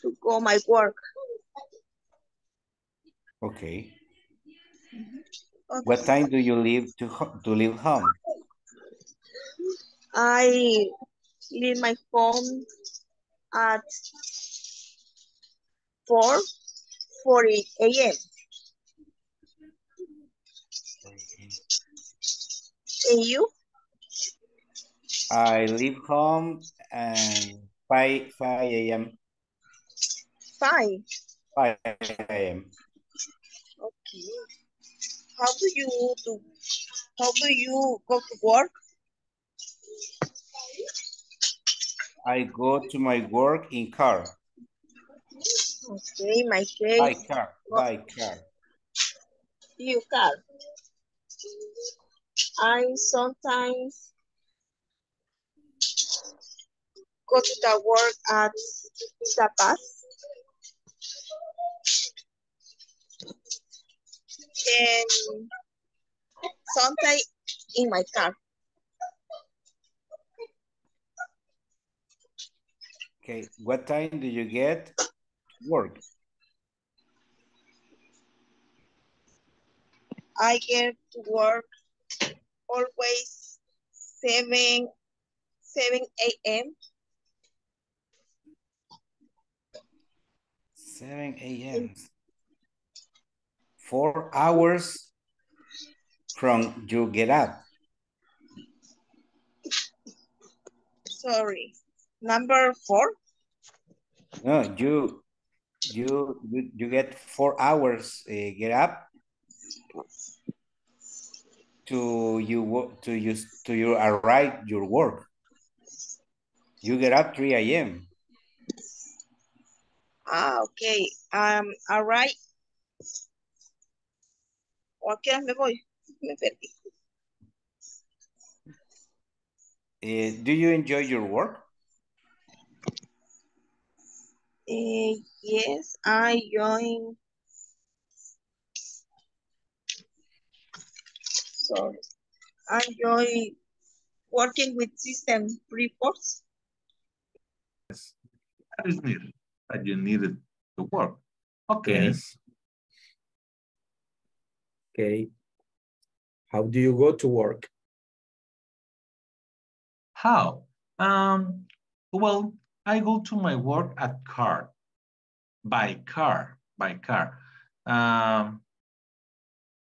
to go my work. Okay. Okay. What time do you leave to to leave home? I leave my phone at 4 40 a.m. And you? I leave home at 5 5 a.m. 5. 5 a.m. Okay. How do you do? How do you go to work? I go to my work in car. Okay, my By case. car. By car. You car. I sometimes go to the work at the bus. And sometimes in my car. Okay. What time do you get to work? I get to work always 7, 7 a.m. 7 a.m. four hours from you get up. Sorry. Number four? No, you you you, you get four hours uh, get up to you to you to you arrive your work. You get up 3 a.m. Ah, okay. Um, all right. ¿O a qué hora me voy? Me perdí. Uh, do you enjoy your work? Eh, yes, I join. Sorry. I enjoy working with system reports. Yes, That is needed, that you needed to work. Okay. Yes. Okay. How do you go to work? How? Um, well, I go to my work at car, by car, by car. Um,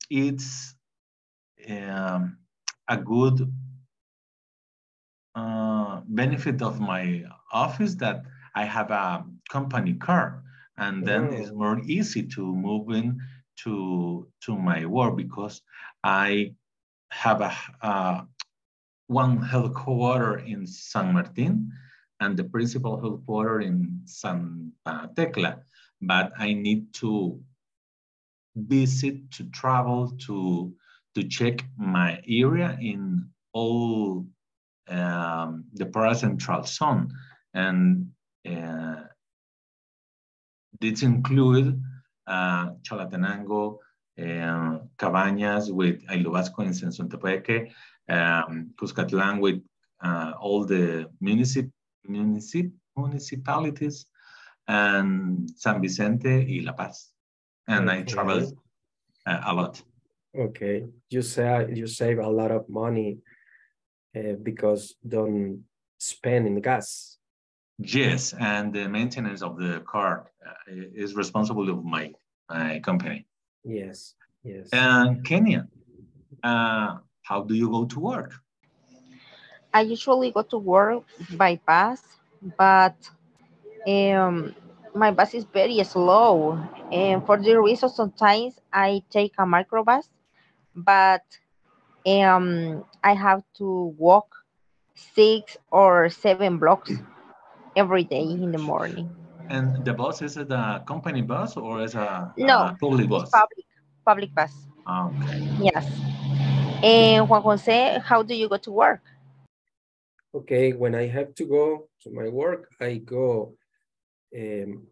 it's um, a good uh, benefit of my office that I have a company car, and then it's Oh. more easy to move in to to my work because I have a uh, one headquarter in San Martin and the principal headquarter in Santa Tecla, but I need to visit to travel to to check my area in all um, the paracentral zone. And uh, this include uh, Chalatenango, uh, Cabañas with Ilobasco in Sensuntepeque, um, Cuscatlán with uh, all the municip, municip, municipalities, and San Vicente y La Paz. And I travel Okay. uh, a lot. Okay, you say you save a lot of money uh, because don't spend in gas. Yes, and the maintenance of the car uh, is responsible of my, my company. Yes, yes. And Kenia, uh, how do you go to work? I usually go to work by bus, but um, my bus is very slow. And for the reason, sometimes I take a microbus, but um, I have to walk six or seven blocks every day in the morning. And the bus is it a company bus or is a, No, a public bus? public, public bus. Ah, Okay. Yes. And Juan Jose, how do you go to work? Okay, when I have to go to my work, I go um,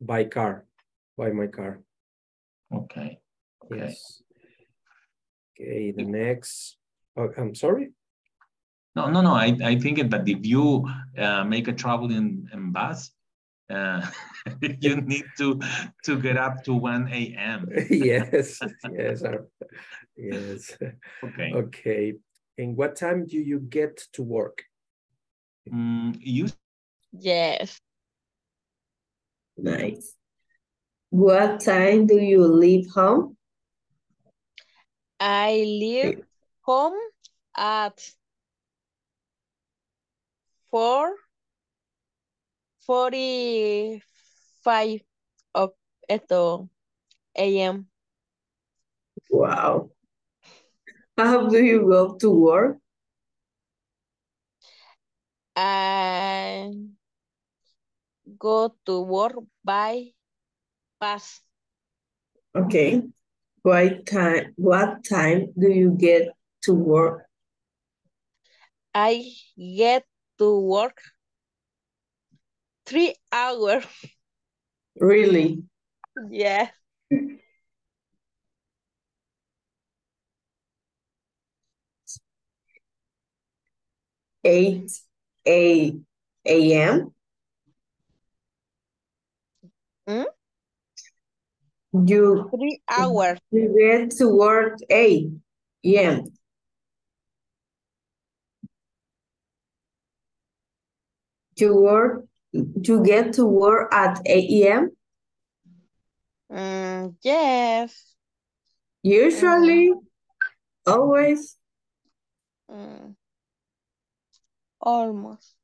by car, by my car. Okay. Okay. Yes. Okay, the next, oh, I'm sorry? No, no, no. I, I think that if you uh, make a travel in, in bus, uh, you need to to get up to 1 a.m. Yes, yes, yes. Okay. Okay, and what time do you get to work? Mm, you Yes. Nice. What time do you leave home? I leave home at four forty-five of esto a.m. Wow. How do you go to work? I go to work by bus. Okay. What time, what time do you get to work? I get to work three hours. Really? Yeah. Eight a a.m. Hmm? You Three hours. you get to work eight a.m. You work you get to work at 8 a.m. Mm, yes. Usually, always, Mm, almost.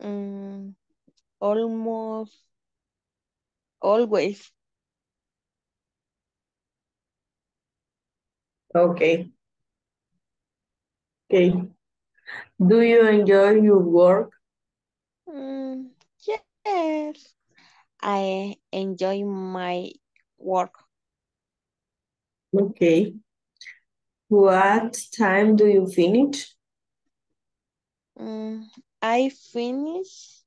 Mm, almost. Always. okay. Okay. Do you enjoy your work? Mm, yes. I enjoy my work. Okay. What time do you finish? Mm, I finish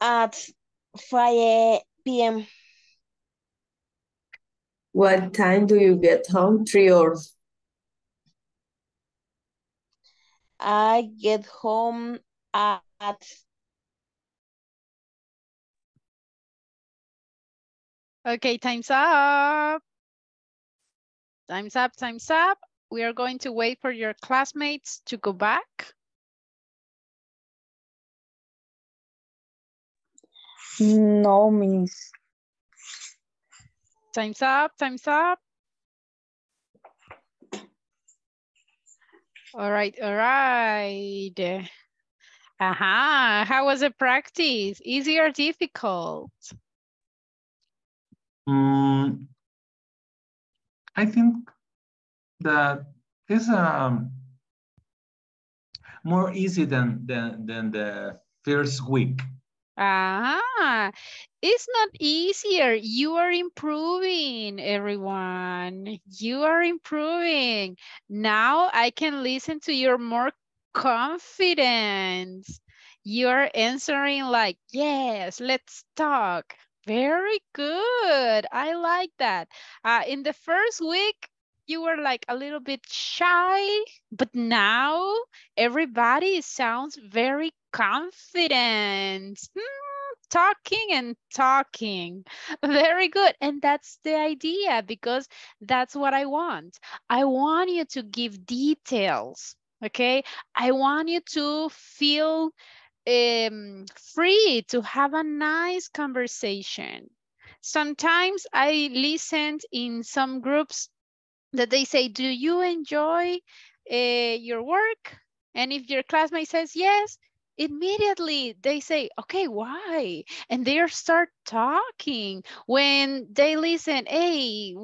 at 5 p.m. What time do you get home? Three hours. I get home at Okay, time's up. Time's up, time's up. We are going to wait for your classmates to go back. No, miss. Time's up, time's up. All right, all right. Aha, how was the practice? Easy or difficult? Mm, I think that is um more easy than than than the first week. Ah, it's not easier. You are improving, everyone. You are improving. Now I can listen to your more confidence. You're answering like, yes, let's talk. Very good. I like that. Uh, in the first week, you were like a little bit shy, but now everybody sounds very confident. Hmm, talking and talking. Very good. And that's the idea because that's what I want. I want you to give details. Okay. I want you to feel um, free to have a nice conversation. Sometimes I listened in some groups that they say, do you enjoy uh, your work? And if your classmate says yes, immediately they say, okay, why? And they start talking. When they listen, hey,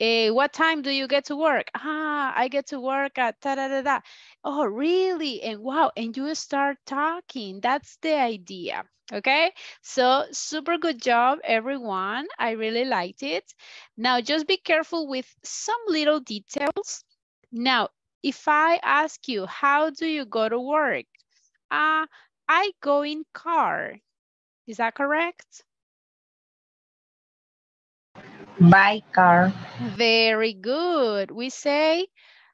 uh, what time do you get to work? Ah, I get to work at da da da da. Oh, really? And wow, and you start talking. That's the idea. Okay, so super good job, everyone. I really liked it. Now, just be careful with some little details. Now, if I ask you, how do you go to work? Uh, I go in car. Is that correct? By car. Very good. We say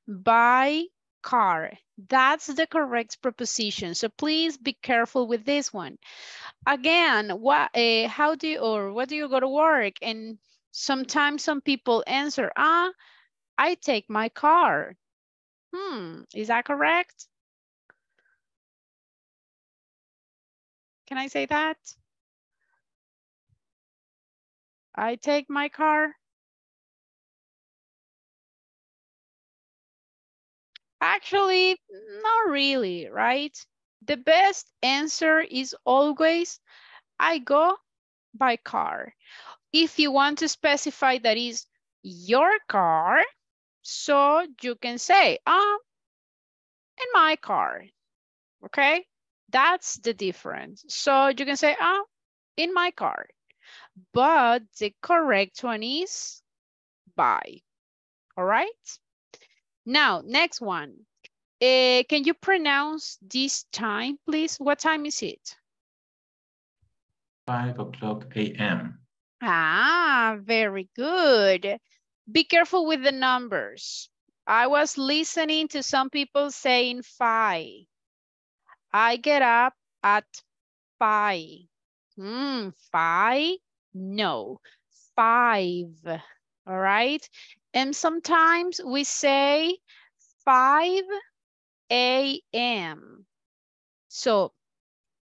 by car. That's the correct preposition. So please be careful with this one. Again, what, uh, how do you, or what do you go to work? And sometimes some people answer, ah, I take my car. Hmm, is that correct? Can I say that? I take my car. Actually, not really, right? The best answer is always, I go by car. If you want to specify that is your car, so you can say, um, in my car, okay? That's the difference. So you can say, ah, in my car. But the correct one is by, all right? Now, next one. Uh, can you pronounce this time, please? What time is it? 5 o'clock a.m. Ah, very good. Be careful with the numbers. I was listening to some people saying five. I get up at five. Hmm, five? No, five. All right. And sometimes we say 5 a.m. So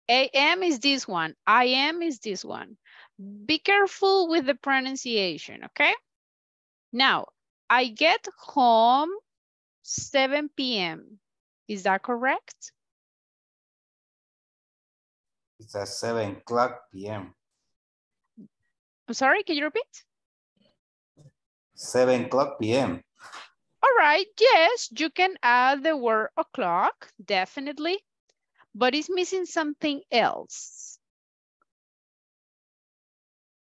AM is this one. I am is this one. Be careful with the pronunciation, okay? Now, I get home 7 p.m. Is that correct? It's at 7 o'clock p.m. I'm sorry, can you repeat? 7 o'clock p.m. All right, yes, you can add the word o'clock, definitely, but it's missing something else.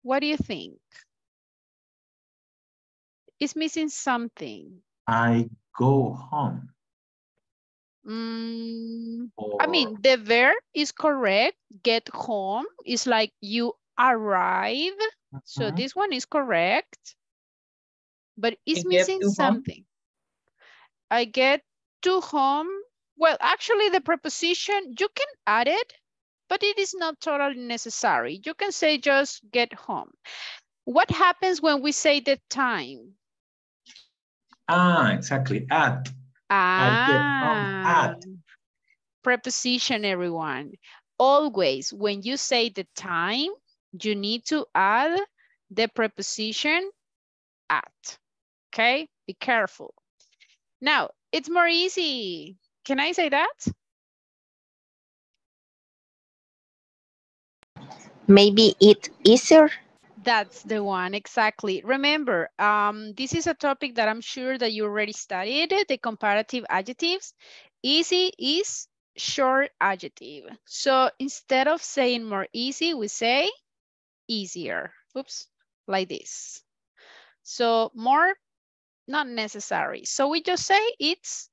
What do you think? It's missing something. I go home. Mm, I mean, the verb is correct. Get home is like you arrive. So Mhm. this one is correct. But it's missing to home? something. I get to home. Well, actually the preposition, you can add it, but it is not totally necessary. You can say just get home. What happens when we say the time? Ah, exactly. At. I get home Ah, preposition, everyone. Always, when you say the time, you need to add the preposition at. Okay, be careful. Now, it's more easy. Can I say that? Maybe it easier. That's the one, exactly. Remember, um, this is a topic that I'm sure that you already studied, the comparative adjectives. Easy is short adjective. So instead of saying more easy, we say easier. Oops, like this. So more, not necessary. So we just say it's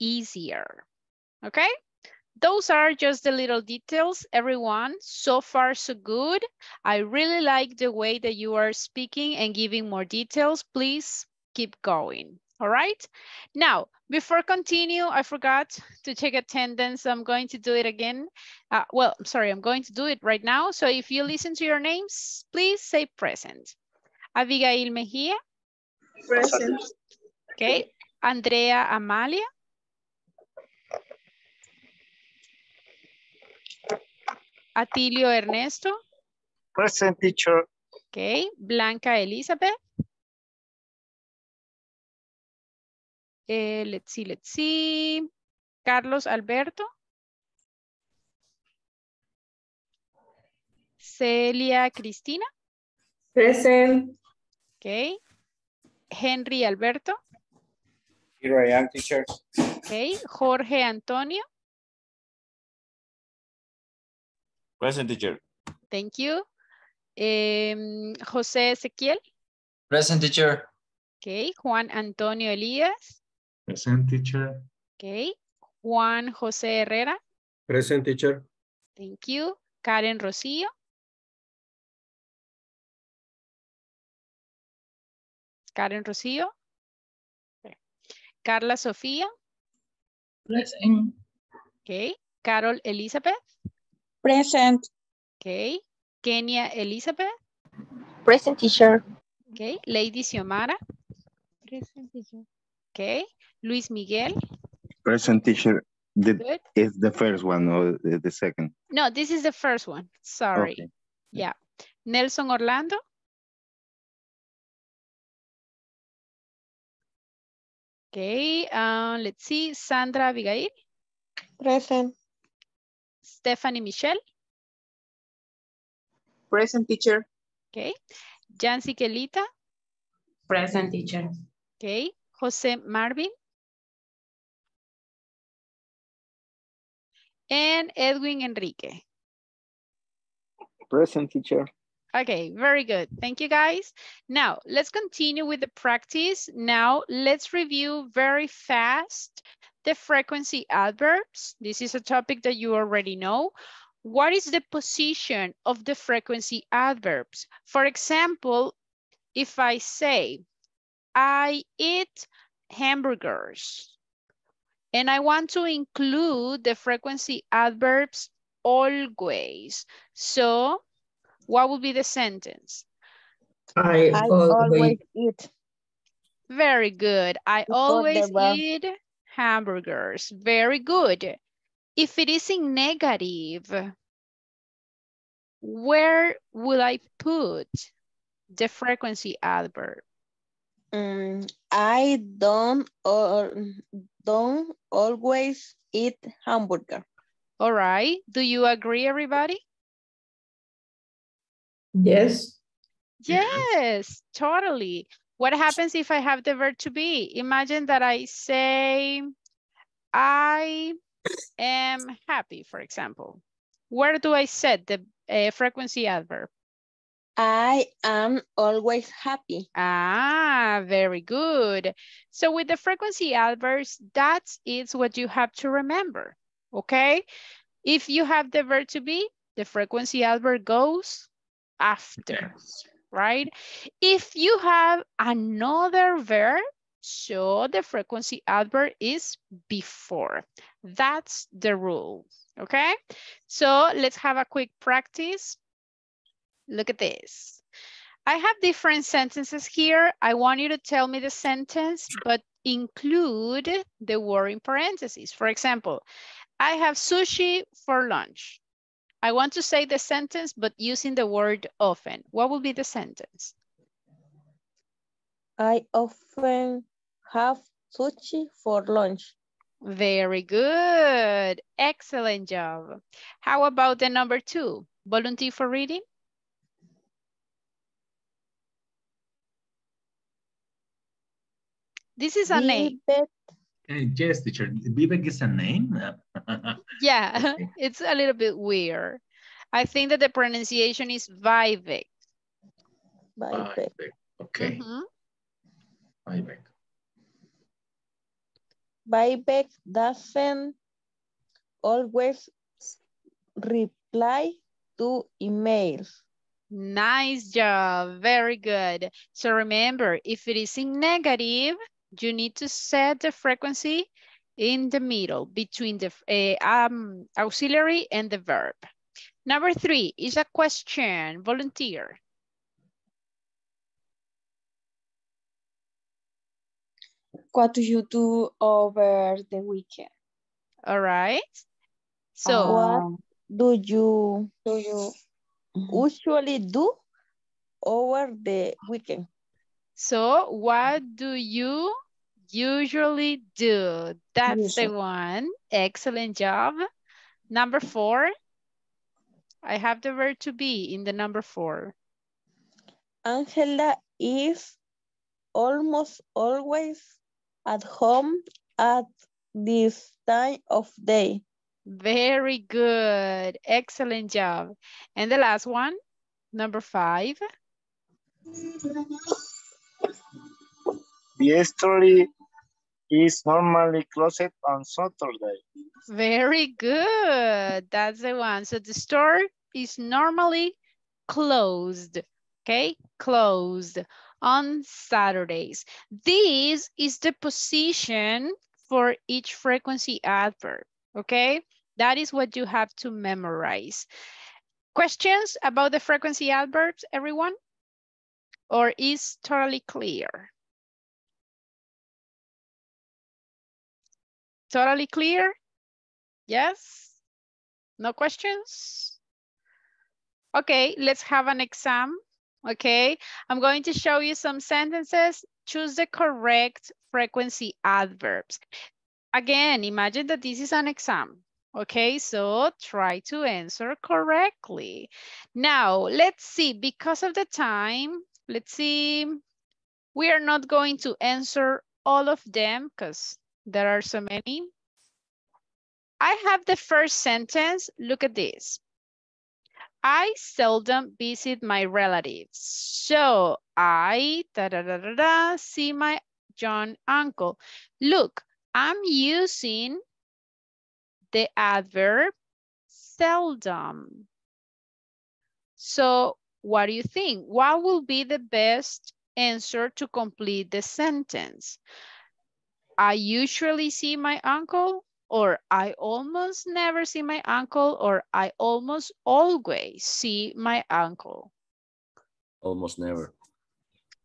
easier, okay? Those are just the little details, everyone. So far, so good. I really like the way that you are speaking and giving more details. Please keep going. All right. Now, before continue, I forgot to check attendance. I'm going to do it again. Uh, well, I'm sorry, I'm going to do it right now. So if you listen to your names, please say present. Abigail Mejia. Present. Okay. Andrea Amalia. Atilio Ernesto. Present teacher. Okay. Blanca Elizabeth. Eh, let's see, let's see. Carlos Alberto. Celia Cristina. Present. Okay. Henry Alberto. Here I am, teacher. Okay. Jorge Antonio. Present teacher. Thank you. Em, José Ezequiel. Present teacher. Okay. Juan Antonio Elías. Present teacher. Okay. Juan José Herrera. Present teacher. Thank you. Karen Rocío. Karen Rocío. Okay. Carla Sofía. Present. Okay. Carol Elizabeth. Present. Okay. Kenia Elizabeth. Present teacher. Okay. Lady Xiomara. Okay. Luis Miguel. Present teacher. The, is the first one or the, the second? No, this is the first one. Sorry. Okay. Yeah. Nelson Orlando. Okay. Uh, let's see. Sandra Abigail. Present. Stephanie Michelle. Present teacher. Okay. Jancy Kelita. Present teacher. Okay. Jose Marvin. And Edwin Enrique. Present teacher. Okay, very good. Thank you, guys. Now, let's continue with the practice. Now, let's review very fast the frequency adverbs. This is a topic that you already know. What is the position of the frequency adverbs? For example, if I say, I eat hamburgers, and I want to include the frequency adverbs always. So what would be the sentence? I, I always, always eat. Very good. I always eat hamburgers. Very good. If it is in negative, where will I put the frequency adverb? Mm, I don't or don't always eat hamburger. All right. Do you agree, everybody? Yes. Yes, totally. What happens if I have the verb to be? Imagine that I say, I am happy, for example. Where do I set the uh, frequency adverb? I am always happy. Ah, very good. So with the frequency adverbs, that is what you have to remember, okay? If you have the verb to be, the frequency adverb goes after, right? If you have another verb, so the frequency adverb is before. That's the rule, okay? So let's have a quick practice. Look at this. I have different sentences here. I want you to tell me the sentence, but include the word in parentheses. For example, I have sushi for lunch. I want to say the sentence, but using the word often. What will be the sentence? I often have sushi for lunch. Very good. Excellent job. How about the number two? Volunteer for reading? This is a name. Uh, yes, teacher. Vivek is a name. Yeah, it's a little bit weird. I think that the pronunciation is Vivek. Vivek. Okay. Mhm. Vivek. Vivek doesn't always reply to emails. Nice job. Very good. So remember, if it is in negative, you need to set the frequency in the middle between the uh, um, auxiliary and the verb. Number three is a question. Volunteer. What do you do over the weekend? All right. So what do you do you usually do over the weekend? So what do you usually do? That's the one. Excellent job. Number four. I have the verb to be in the number four. Angela is almost always at home at this time of day. Very good. Excellent job. And the last one, number five. The story is normally closed on Saturday. Very good. That's the one. So the store is normally closed. Okay, closed on Saturdays. This is the position for each frequency adverb. Okay, that is what you have to memorize. Questions about the frequency adverbs, everyone? Or is totally clear? Totally clear? Yes? No questions? Okay, let's have an exam. Okay, I'm going to show you some sentences. Choose the correct frequency adverbs. Again, imagine that this is an exam. Okay, so try to answer correctly. Now, let's see, because of the time, let's see. We are not going to answer all of them because there are so many. I have the first sentence. Look at this. I seldom visit my relatives. So I da, da, da, da, da, see my John uncle. Look, I'm using the adverb seldom. So what do you think? What will be the best answer to complete the sentence? I usually see my uncle or I almost never see my uncle or I almost always see my uncle. Almost never.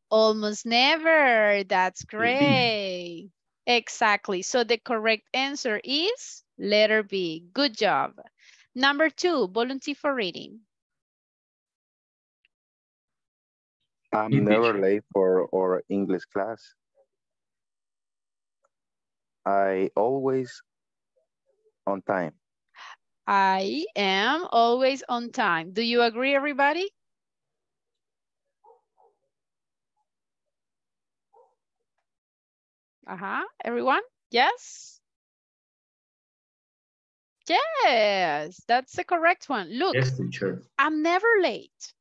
Almost never. That's great. exactly. So the correct answer is letter B. Good job. Number two, volunteer for reading. I'm never late for our English class. I always on time. I am always on time. Do you agree, everybody? Uh-huh. Everyone? Yes? Yes, that's the correct one. Look, Yes, teacher. I'm never late.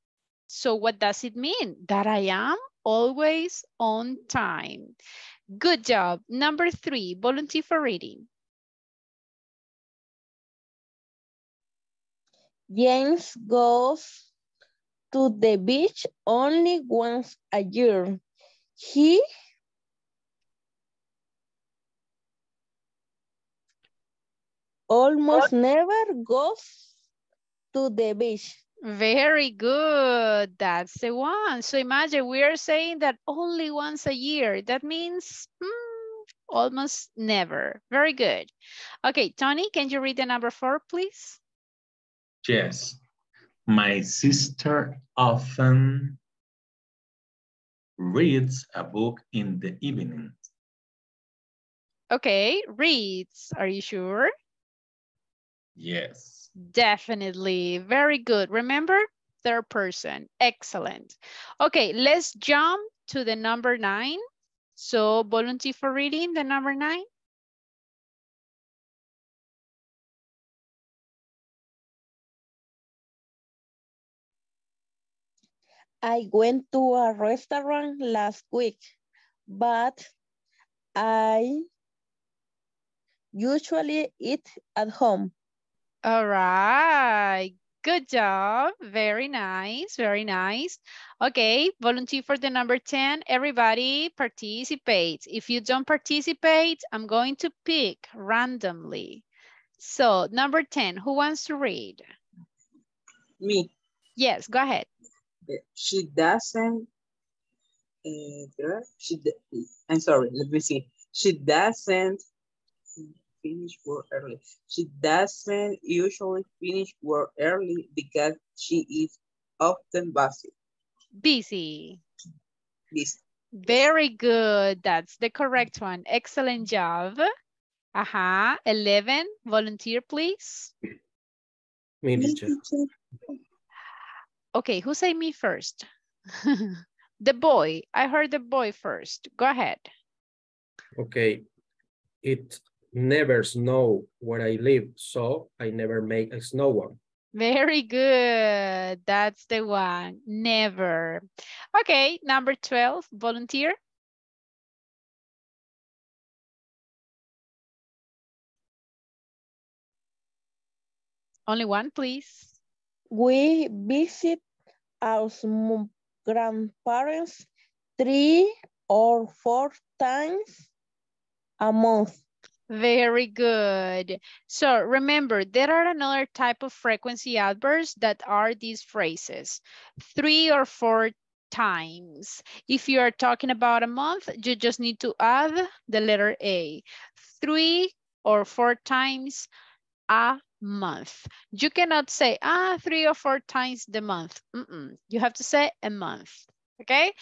So what does it mean? That I am always on time. Good job. Number three, volunteer for reading. James goes to the beach only once a year. He almost never goes to the beach. Very good. That's the one. So imagine we are saying that only once a year. That means hmm, almost never. Very good. Okay, Tony, can you read the number four, please? Yes. My sister often reads a book in the evening. Okay, reads. Are you sure? Yes. Definitely. Very good. Remember, third person. Excellent. Okay, let's jump to the number nine. So volunteer for reading the number nine. I went to a restaurant last week, but I usually eat at home. All right. Good job. Very nice. Very nice. Okay. Volunteer for the number 10. Everybody participate. If you don't participate, I'm going to pick randomly. So number 10, who wants to read? Me. Yes, go ahead. She doesn't. Uh, she. I'm sorry. Let me see. She doesn't finish work early. She doesn't usually finish work early because she is often busy. Busy. Busy. Very good. That's the correct one. Excellent job. Uh-huh. 11, volunteer, please. Me, teacher. Okay, who say me first? the boy. I heard the boy first. Go ahead. Okay. It never snow where I live, so I never make a snow one. Very good. That's the one. Never. Okay, number 12, volunteer. Only one, please. We visit our grandparents three or four times a month. Very good. So remember, there are another type of frequency adverbs that are these phrases. Three or four times. If you are talking about a month, you just need to add the letter A. Three or four times a month. You cannot say, ah, three or four times the month. Mm -mm. You have to say a month. Okay,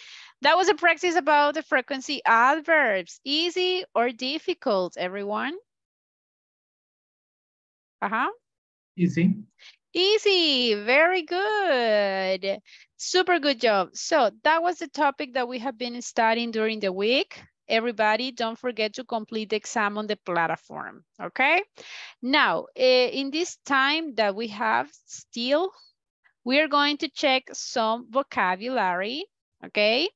that was a practice about the frequency adverbs. Easy or difficult, everyone? Uh-huh. Easy. Easy, very good. Super good job. So that was the topic that we have been studying during the week. Everybody, don't forget to complete the exam on the platform, okay? Now, eh, in this time that we have still, we are going to check some vocabulary, okay?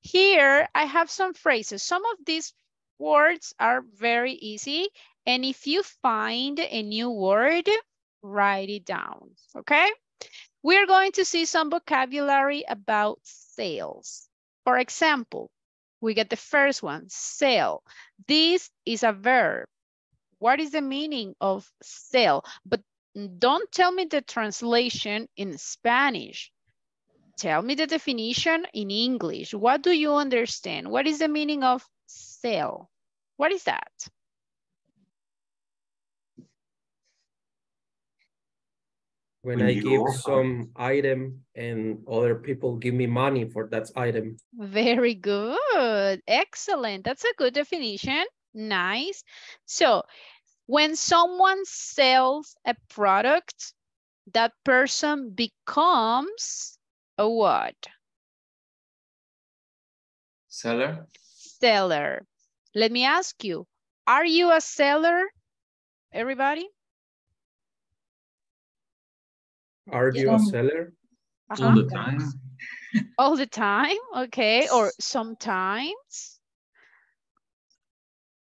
Here, I have some phrases. Some of these words are very easy. And if you find a new word, write it down, okay? We're going to see some vocabulary about sales. For example, we get the first one, sell. This is a verb. What is the meaning of sell? But don't tell me the translation in Spanish. Tell me the definition in English. What do you understand? What is the meaning of sell? What is that? When When I give offer. some item and other people give me money for that item. Very good. Excellent. That's a good definition. Nice. So when someone sells a product, that person becomes a what? Seller? Seller. Let me ask you, are you a seller? Everybody? Are you a seller? All Uh-huh. the time. All the time, okay, or sometimes.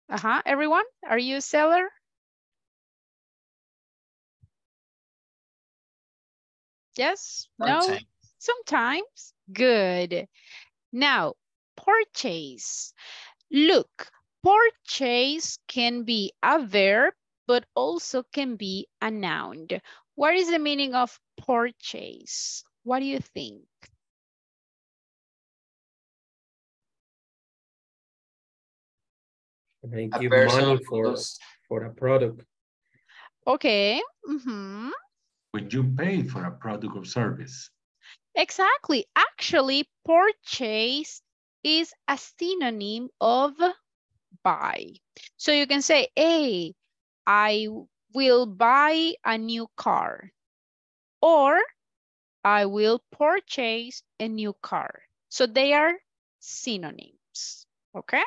Uh-huh, everyone, are you a seller? Yes, no, Sometimes. Sometimes, good. Now, purchase. Look, purchase can be a verb, but also can be a noun. What is the meaning of purchase? What do you think? When I A give money for, for a product. Okay, mhm. When you pay for a product or service. Exactly. Actually, purchase is a synonym of buy. So you can say, hey, I will buy a new car. Or I will purchase a new car. So they are synonyms, okay?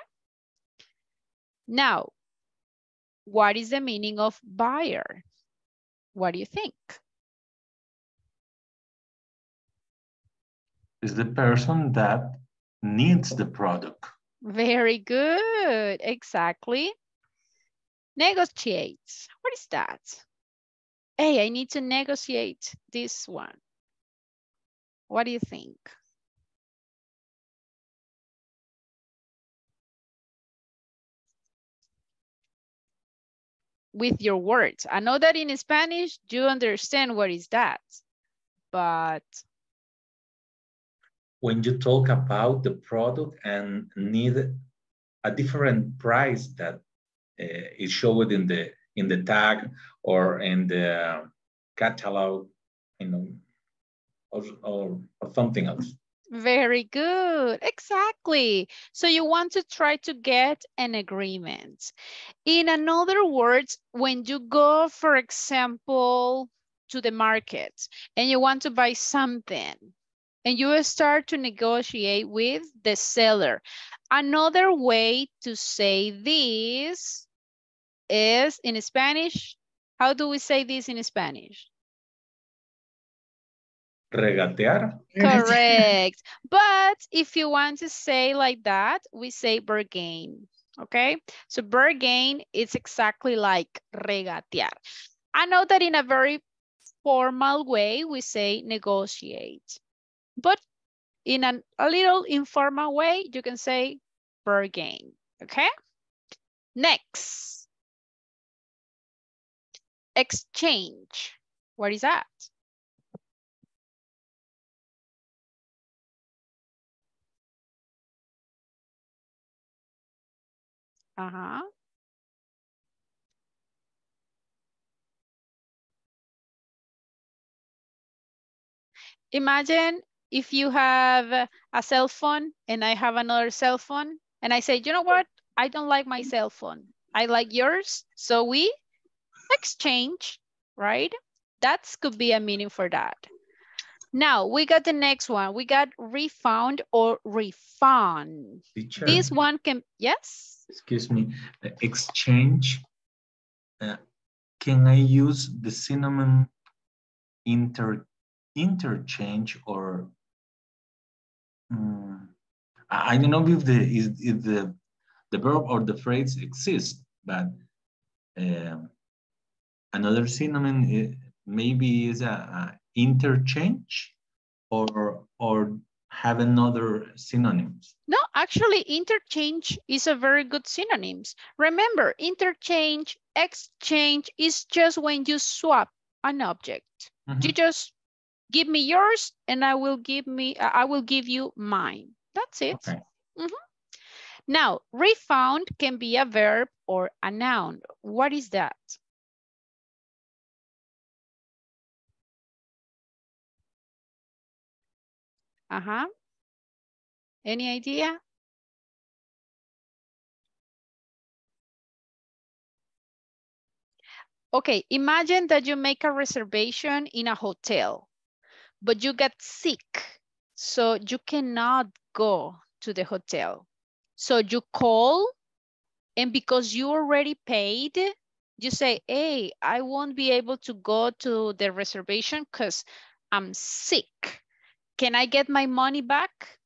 Now, what is the meaning of buyer? What do you think? Is the person that needs the product. Very good, exactly. Negotiate, what is that? Hey, I need to negotiate this one. What do you think? With your words. I know that in Spanish, you understand what is that, but When you talk about the product and need a different price that uh, is showed in the in the tag or in the catalog, you know, or, or, or something else. Very good, exactly. So you want to try to get an agreement. In another words, when you go, for example, to the market and you want to buy something and you start to negotiate with the seller. Another way to say this is in Spanish. How do we say this in Spanish? Regatear. Correct. But if you want to say like that, we say bargain. Okay. So bargain is exactly like regatear. I know that in a very formal way, we say negotiate. But in an, a little informal way, you can say bargain. Okay. Next. Exchange. What is that? Uh-huh. Imagine if you have a cell phone and I have another cell phone and I say, you know what? I don't like my cell phone. I like yours. So we exchange, right? That could be a meaning for that. Now we got the next one. We got refound or refund. Teacher. This one can, yes? Excuse me. Exchange. uh, can I use the synonym inter interchange or I don't know if the is if the the verb or the phrase exists, but um, another synonym i- maybe is a, a interchange or or have another synonyms. No, actually interchange is a very good synonyms. Remember, interchange, exchange is just when you swap an object. You just give me yours and I will give me I will give you mine. That's it. Okay. Mhm. Now, refound can be a verb or a noun. What is that? Uh-huh. Any idea? Okay, imagine that you make a reservation in a hotel, but you get sick, so you cannot go to the hotel. So you call, and because you already paid, you say, hey, I won't be able to go to the reservation because I'm sick. Can I get my money back?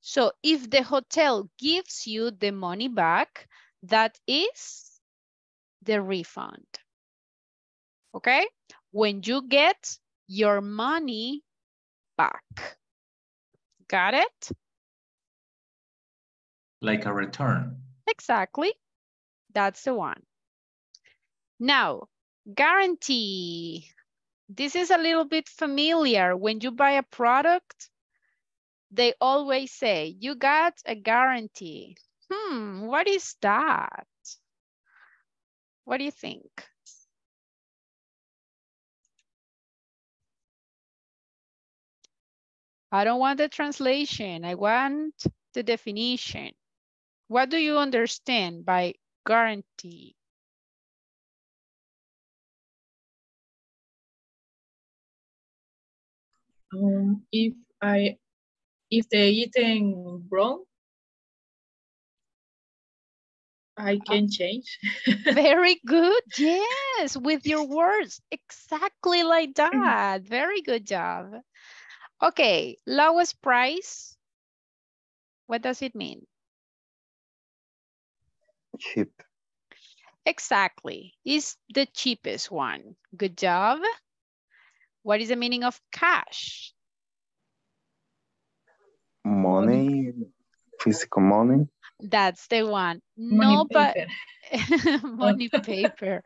So if the hotel gives you the money back, that is the refund. Okay? When you get your money back. Got it? Like a return. Exactly. That's the one. Now, guarantee. This is a little bit familiar. When you buy a product, they always say, you got a guarantee. Hmm, what is that? What do you think? I don't want the translation. I want the definition. What do you understand by guarantee? Um, if I if the item wrong, I can change. Very good. Yes, with your words. Exactly like that. Very good job. Okay, lowest price. What does it mean? Cheap. Exactly. Is the cheapest one. Good job. What is the meaning of cash? Money, physical money. That's the one. Money no, but paper. money paper.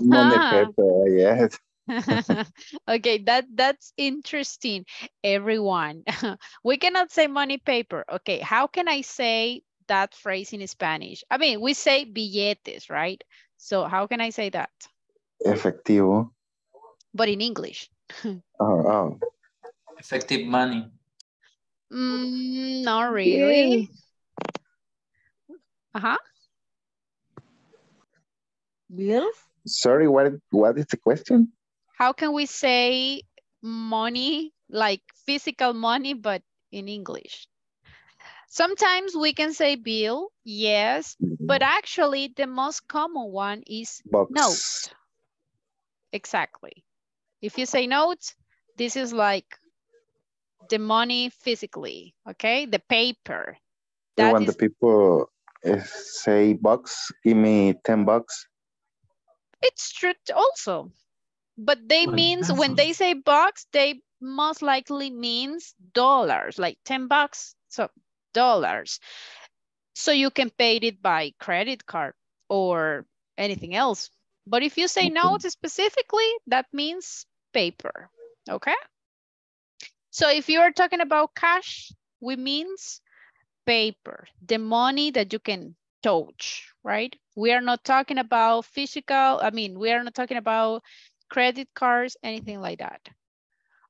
Money paper, yes. okay, that that's interesting. Everyone, we cannot say money paper. Okay, how can I say that phrase in Spanish? I mean, we say billetes, right? So how can I say that? Efectivo. But in English. Oh, oh. Effective money. Mm, not really. Uh-huh. Bills? Sorry, what what is the question? How can we say money, like physical money, but in English? Sometimes we can say bill, yes, but actually the most common one is Box. note. Exactly. If you say note, this is like the money physically, okay? The paper. That when is the people uh, say bucks, give me 10 bucks. It's true also. But they means when they say bucks, they most likely means dollars, like 10 bucks, so dollars. So you can pay it by credit card or anything else. But if you say notes specifically, that means paper, okay? So if you are talking about cash, we means paper, the money that you can touch, right? We are not talking about physical, I mean, we are not talking about credit cards, anything like that.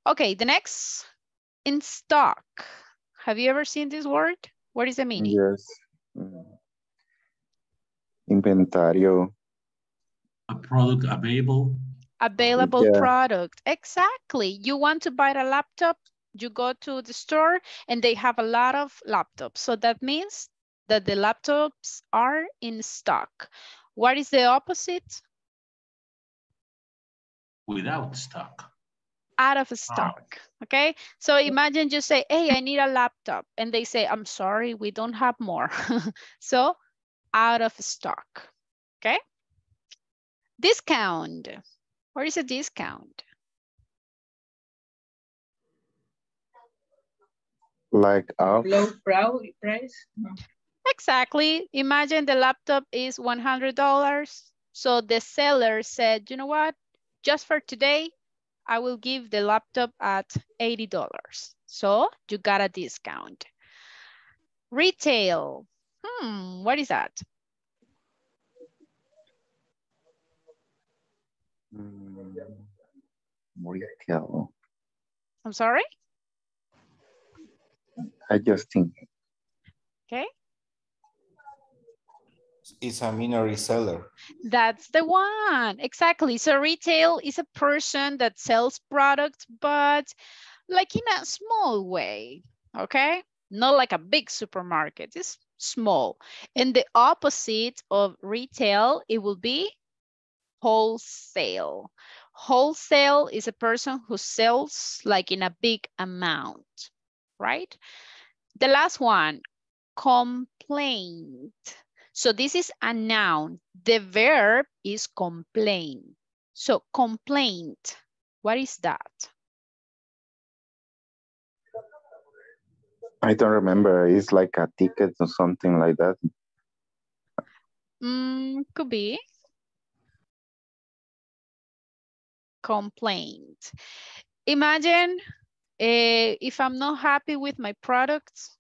Okay, the next, in stock. Have you ever seen this word? What is the meaning? Yes. Inventario. A product available. Available Yeah. product. Exactly. You want to buy a laptop, you go to the store and they have a lot of laptops. So that means that the laptops are in stock. What is the opposite? Without stock. out of stock. Okay. So imagine you say, Hey, I need a laptop. And they say, I'm sorry, we don't have more. so out of stock. Okay. Discount. What is a discount? Like off. Low price? No. Exactly. Imagine the laptop is $100. So the seller said, you know what? Just for today, I will give the laptop at $80. So you got a discount. Retail. Hmm, what is that? Mm. I'm sorry? I just think. Okay. It's a minority seller. That's the one. Exactly. So retail is a person that sells products, but like in a small way. Okay. Not like a big supermarket. It's small. And the opposite of retail, it will be wholesale. Wholesale is a person who sells like in a big amount, right? The last one, complaint. So this is a noun. The verb is complain. So complaint, what is that? I don't remember. It's like a ticket or something like that. Mm, could be. Complaint. Imagine uh, if I'm not happy with my products,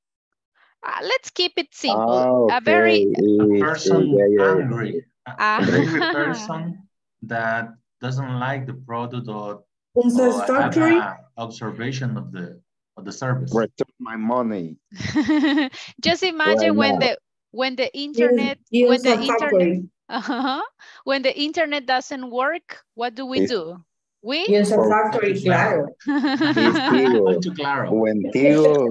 uh, let's keep it simple. Ah, A very A person Yeah, yeah, yeah. angry. A angry person that doesn't like the product or, or have Unsatisfactory? observation of the of the service. Return my money. just imagine when the when the internet Yes, when the internet unsatisfactory. uh when the internet doesn't work, what do we It's- do? We Unsatisfactory, claro. It's Tigo. Going to Claro. When Tigo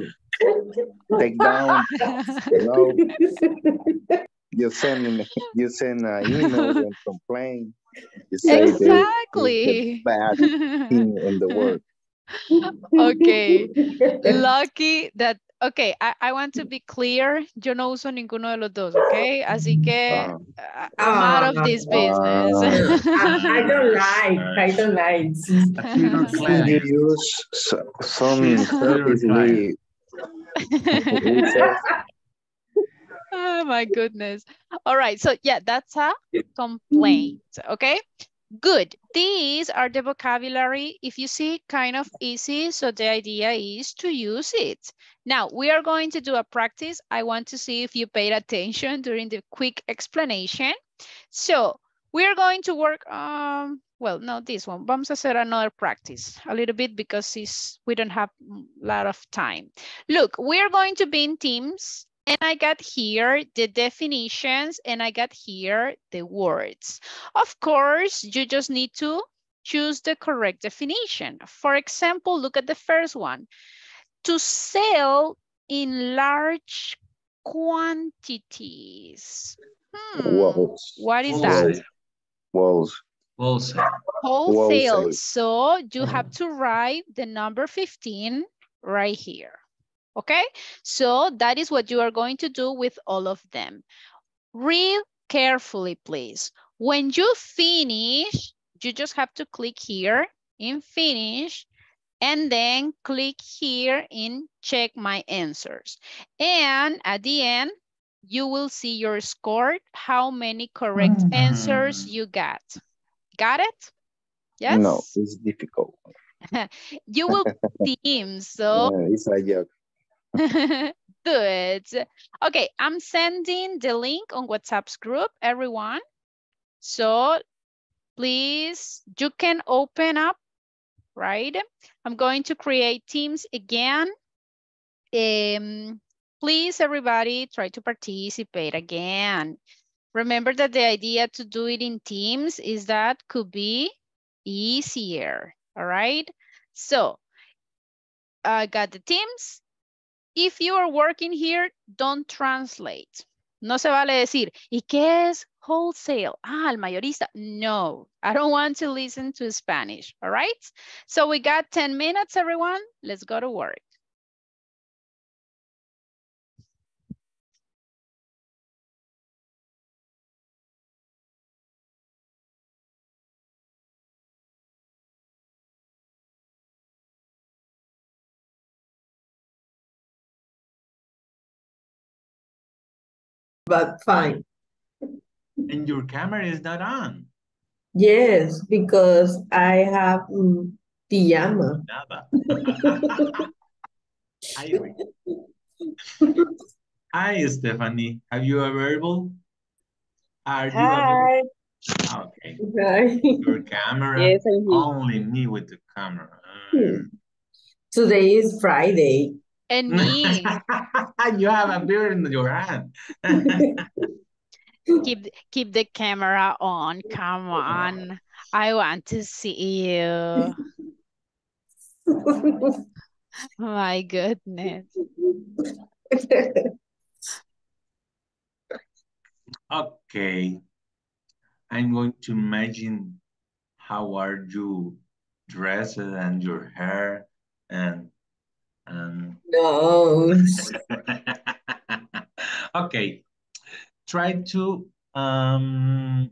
take down, you know, you send you send an email and complain. You say they- Exactly. the bad thing in the world. okay. Lucky that, okay, I, I want to be clear. Yo no uso ninguno de los dos, okay? Así que uh, I'm out of this Ah. business. I, I don't like, I don't like. Peter Can Clan. you use some She's service we, we say, oh my goodness. All right, so yeah, that's a complaint, okay? Good. These are the vocabulary. If you see, kind of easy. So the idea is to use it. Now, we are going to do a practice. I want to see if you paid attention during the quick explanation. So we are going to work, um, well, no, this one. Vamos a hacer another practice a little bit because it's, we don't have a lot of time. Look, we are going to be in teams and I got here the definitions and I got here the words. Of course, you just need to choose the correct definition. For example, look at the first one. To sell in large quantities. Hmm, what is that? walls. Wholesale. Wholesale. Wholesale. So you mm-hmm. have to write the number 15 right here. Okay, so that is what you are going to do with all of them. Read carefully, please. When you finish, you just have to click here in finish and then click here in check my answers. And at the end, you will see your score, how many correct mm-hmm. answers you got. Got it? Yes? No, it's difficult. you will team, so Yeah, it's a joke. Good. Okay, I'm sending the link on WhatsApp's group, everyone. So please, you can open up, right? I'm going to create teams again. Um, please, everybody, try to participate again. Remember that the idea to do it in teams is that could be easier, all right? So I got the teams. If you are working here, don't translate. No se vale decir, ¿y qué es wholesale? Ah, el mayorista. No, I don't want to listen to Spanish, all right? So we got 10 minutes, everyone. Let's go to work. But fine. And your camera is not on. Yes, because I have pajama. Nada. Hi, Hi, Stephanie. Are you available? Are you available? Hi. Okay. Hi. Your camera. Yes, I'm here. Only me with the camera. Hmm. Today is Friday. And me. you have a beer in your hand. keep keep the camera on. Come on. I want to see you. My goodness. Okay. I'm going to imagine how are you dressed and your hair and and No. okay. Try to um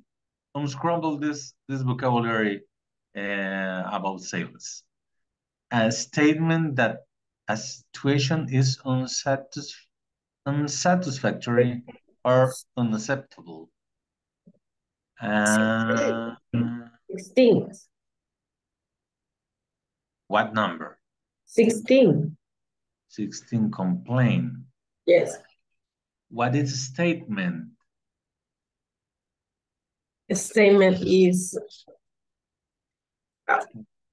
unscramble this this vocabulary uh, about sales. A statement that a situation is unsatis unsatisfactory or unacceptable. Uh, 16. what number? 16. 16 complain. Yes. What is a statement? A statement is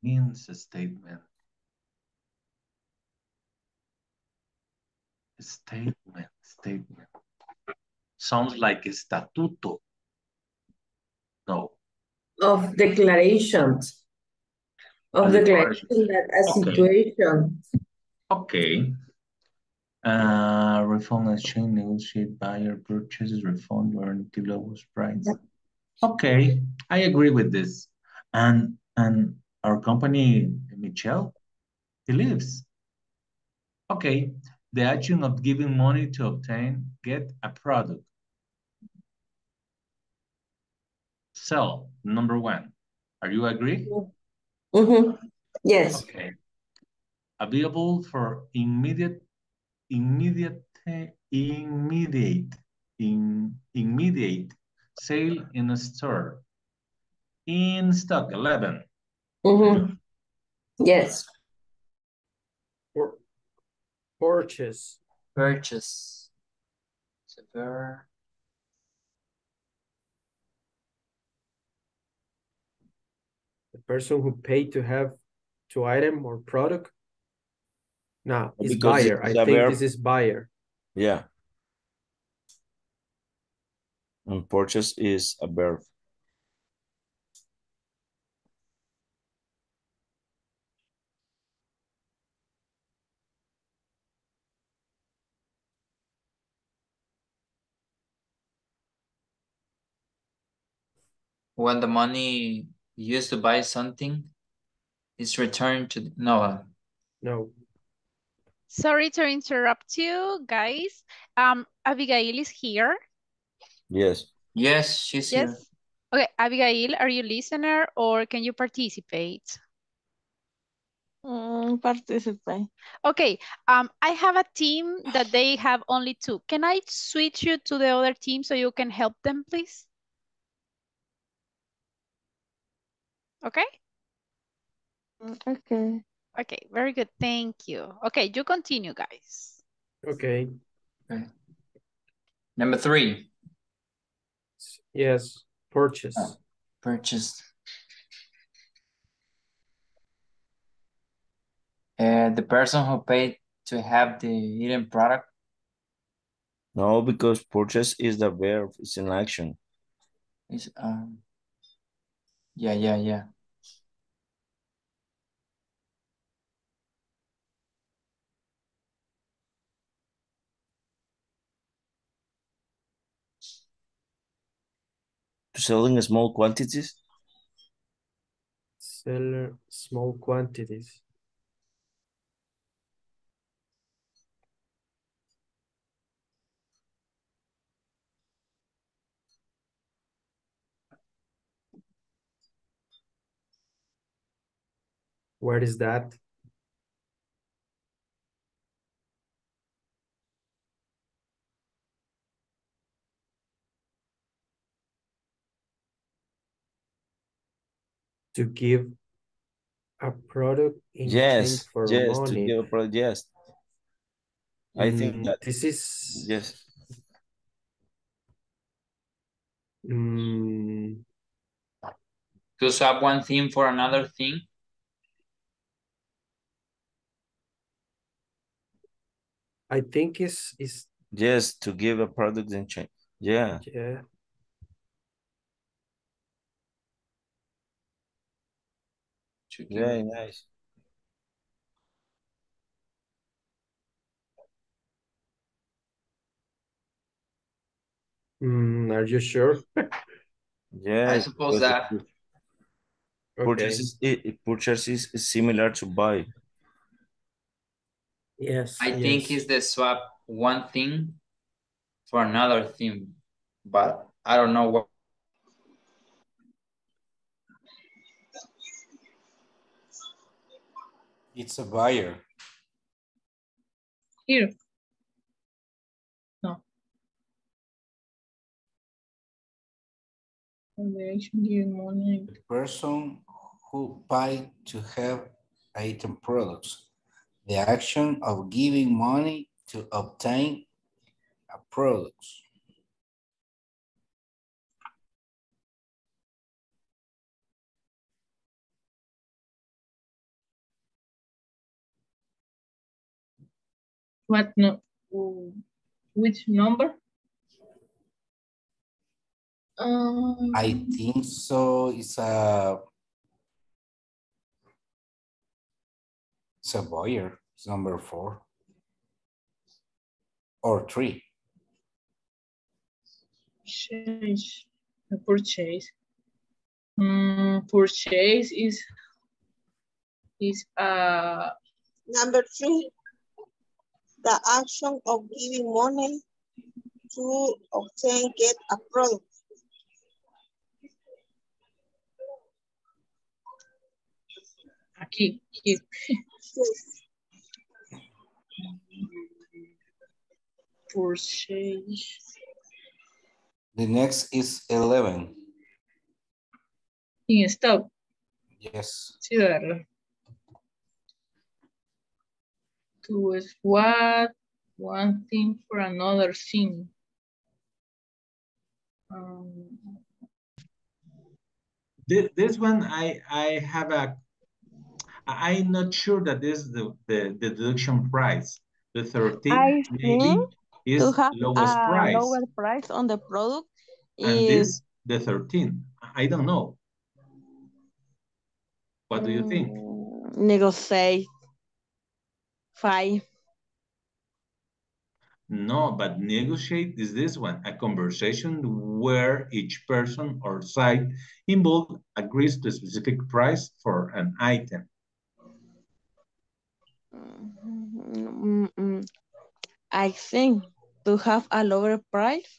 Means a statement. Statement, statement. Sounds like estatuto. No. of declarations. Of declaration. that a Okay. situation. Okay. Uh, refund exchange, negotiate buyer purchases, refund warranty lowest price. Okay, I agree with this. And and our company, Michelle, he lives. Okay, the action of giving money to obtain, get a product. Sell, number one. Are you agree? Mm -hmm. Yes. Okay. Available for immediate, immediate, immediate, in, immediate sale in a store. In stock, 11. Mhm. Yes. Pur- Purchase. Purchase. Severe. The person who paid to have to item or product. No, it's Because buyer. I it's a think verb. this is buyer. Yeah. And purchase is a verb. When the money used to buy something is returned to no. No. Sorry to interrupt you, guys. Um, Abigail is here. Yes. Yes, she's here. Okay, Abigail, are you listener or can you participate? Mm, participate. Okay, um, I have a team that they have only two. Can I switch you to the other team so you can help them, please? Okay? Okay. Okay, very good. Thank you. Okay, you continue, guys. Okay. Okay. Number three. Yes. Purchase. Purchase. Uh, the person who paid to have the hidden product. No, because purchase is the verb. It's an action. Is um yeah yeah yeah Selling small quantities. Seller small quantities. Where is that? To give a product in Yes. exchange for Yes. To give a product. Yes. I think Mm, that. This is. Yes. Mm, to swap one thing for another thing I think it's, is Yes, to give a product in change. Yeah. yeah. Very nice. Mm, are you sure? Yes. I suppose that. the Purchase is, it, it- purchase is is similar to buy. Yes. I think it's the swap one thing for another thing, but I don't know what. It's a buyer. Here. No. Combination give money. The person who buy to have item products. The action of giving money to obtain a product. What no? Which number? Um, I think so. It's a it's a Boyer. It's number four or three. Change. The purchase. Mm, purchase is is uh Number three, the action of giving money to obtain, get a product. aquí, here. Purchase. The next is eleven. In stock. Yes. Sí, ¿verdad? To swap one thing for another thing. Um, This, this one, I, I have a, I'm not sure that this is the, the, the deduction price. The I thirteen maybe is to lowest price. lower price on the product And this, the thirteen, I don't know. What do you think? mm, negotiate five. No, but negotiate is this one, a conversation where each person or side involved agrees to a specific price for an item. Mm, mm, I think to have a lower price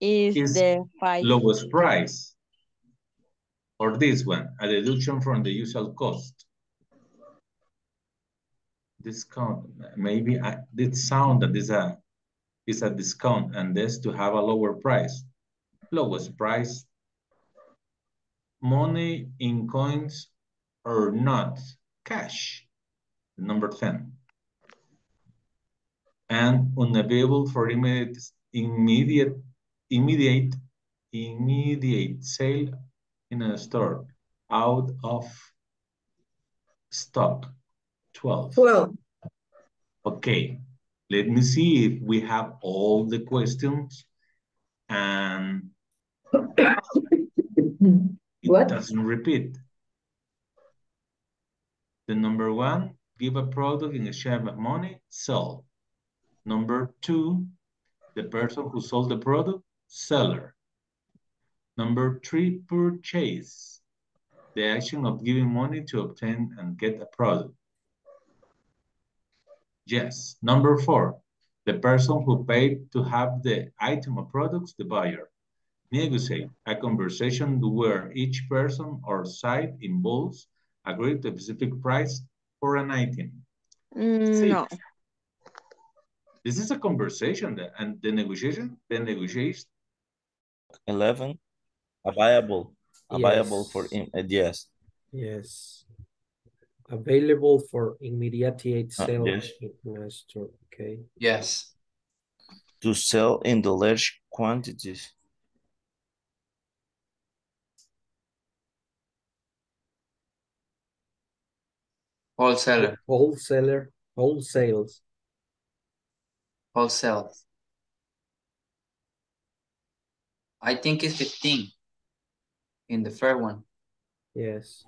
is, Is the five. Lowest price. Or this one, a deduction from the usual cost. Discount, maybe I sound that is a is a discount and this to have a lower price. Lowest price. Money in coins or not, cash. Number 10. And unavailable for immediate immediate immediate immediate sale in a store out of stock 12 12 okay let me see if we have all the questions and it doesn't repeat. The number one give a product in exchange of money sell. Number two the person who sold the product seller. Number three, purchase. The action of giving money to obtain and get a product. Yes. Number four, the person who paid to have the item or products, the buyer. Negotiate, a conversation where each person or side involves agree to a specific price for an item. Mm, No. This is a conversation and the negotiation, the negotiation, 11. Available. Available for, Yes. in, uh, yes. Yes. Available for immediate Uh, sale yes. in a store. Okay. Yes. To sell in the large quantities. Wholesaler. Wholesaler, wholesales. Wholesale. I think it's 15 in the first one. Yes.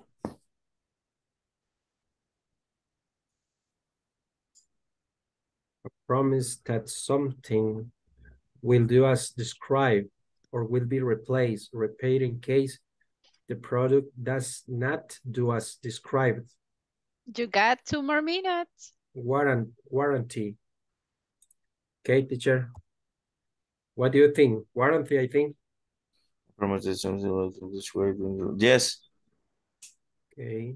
Promise that something will do as described or will be replaced, repaid in case the product does not do as described. You got two more minutes. Warrant, warranty. Okay, teacher. What do you think? Warranty, I think. Promise something will do described. Yes. Okay.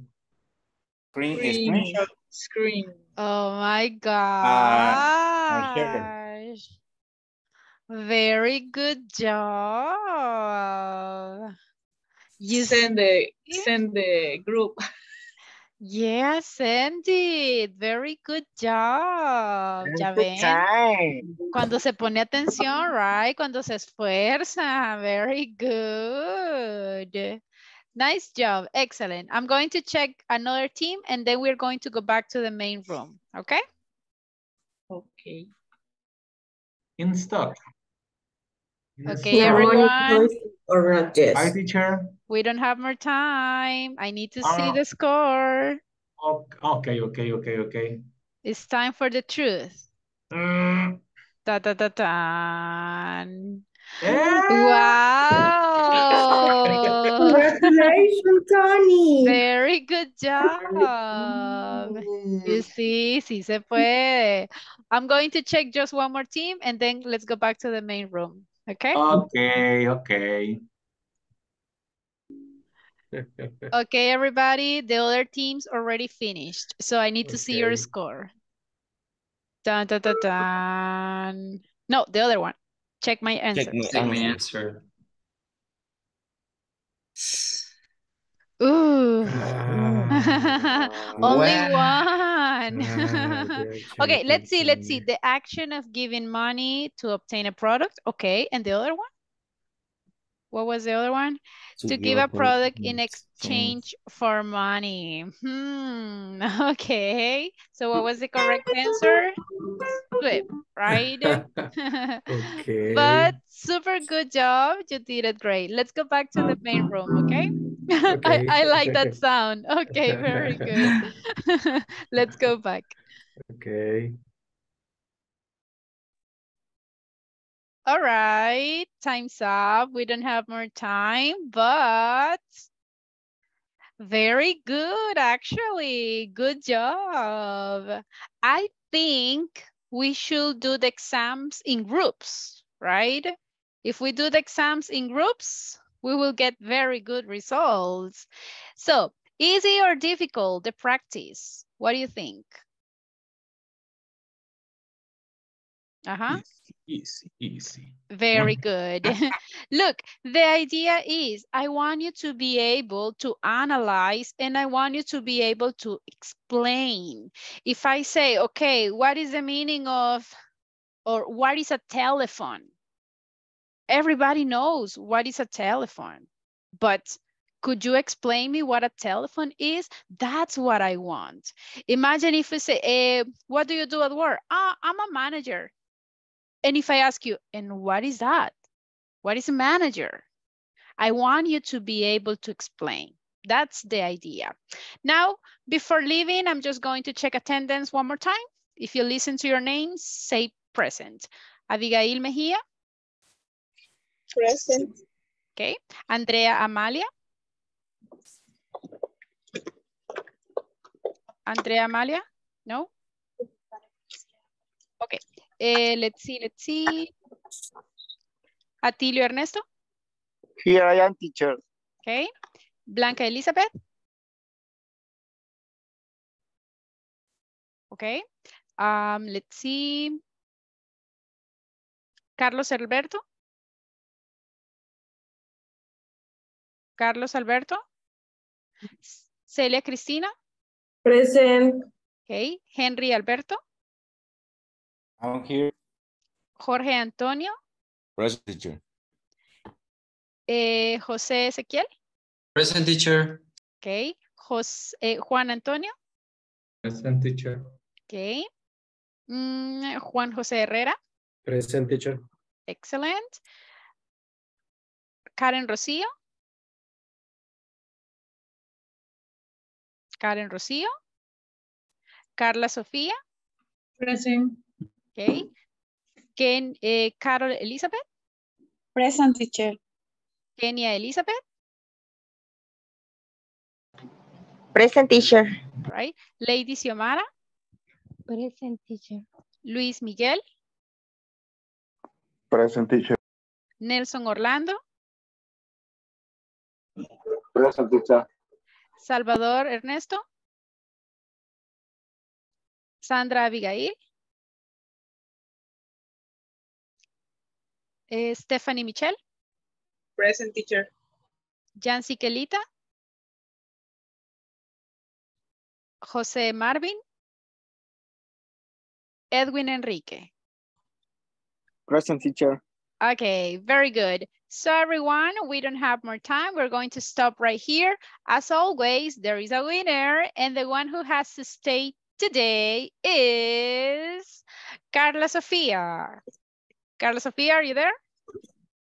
Screen, Screen. screenshot. Screen. Oh my Ah, gosh. Very good job. You Send the send the group. Yes, send it. Very good job. Ya ven. Time. Cuando se pone atención, right? Cuando se esfuerza. Very good. Nice job. Excellent. I'm going to check another team and then we're going to go back to the main room. Okay? Okay. In stock. In Okay, stock. everyone. Or not yet. Hi, teacher. We don't have more time. I need to see Ah. the score. Okay, okay, okay, okay. It's time for the truth. Mm. Ta ta ta ta. Wow. Congratulations, Tony. Very good job. You see, sí se puede. I'm going to check just one more team and then let's go back to the main room. Okay? Okay, okay. Okay, everybody. The other teams already finished. So I need to see your score. Dun, dun, dun, dun. No, the other one. Check my answer. Check my Take my answer. answer. Ooh. Only one. Okay, let's see, let's see. The action of giving money to obtain a product. Okay, and the other one? What was the other one? To give a product in exchange for money. Hmm, okay. So what was the correct answer? Flip, right? Okay. But super good job. You did it great. Let's go back to the main room, okay? Okay. I, I like that sound. Okay, very good. Let's go back. Okay. All right, time's up. We don't have more time, but very good, actually. Good job. I think we should do the exams in groups, right? If we do the exams in groups, we will get very good results. So, easy or difficult, the practice? What do you think? Uh-huh. Easy, easy. Very good. Look, the idea is I want you to be able to analyze and I want you to be able to explain. If I say, okay, what is the meaning of, or what is a telephone? Everybody knows what is a telephone, but could you explain me what a telephone is? That's what I want. Imagine if we say, eh, what do you do at work? Ah, I'm a manager. And if I ask you, and what is that? What is a manager? I want you to be able to explain. That's the idea. Now, before leaving, I'm just going to check attendance one more time. If you listen to your names, say present. Abigail Mejia. Present. Okay. Andrea Amalia. Andrea Amalia? No? Okay. Eh, let's see, let's see. Atilio Ernesto. Here I am, teacher. Okay. Blanca Elizabeth. Okay. Um, let's see. Carlos Alberto. Carlos Alberto. Celia Cristina. Present. Okay. Henry Alberto. I'm here. Jorge Antonio. Present teacher. Eh, José Ezequiel. Present teacher. Okay. Jos- eh, Juan Antonio. Present teacher. Okay. Mm, Juan José Herrera. Present teacher. Excellent. Karen Rosillo. Karen Rosillo. Carla Sofía. Present. Okay. Ken, eh, Carol Elizabeth. Present teacher. Kenia Elizabeth. Present teacher. Right. Lady Xiomara. Present teacher. Luis Miguel. Present teacher. Nelson Orlando. Present teacher. Salvador Ernesto. Sandra Abigail. Eh, Stephanie Michelle. Present teacher. Jancy Kelita. José Marvin. Edwin Enrique. Present teacher. Okay, very good. So everyone, we don't have more time. We're going to stop right here. As always, there is a winner and the one who has to stay today is Carla Sofia. Carla Sofia, are you there?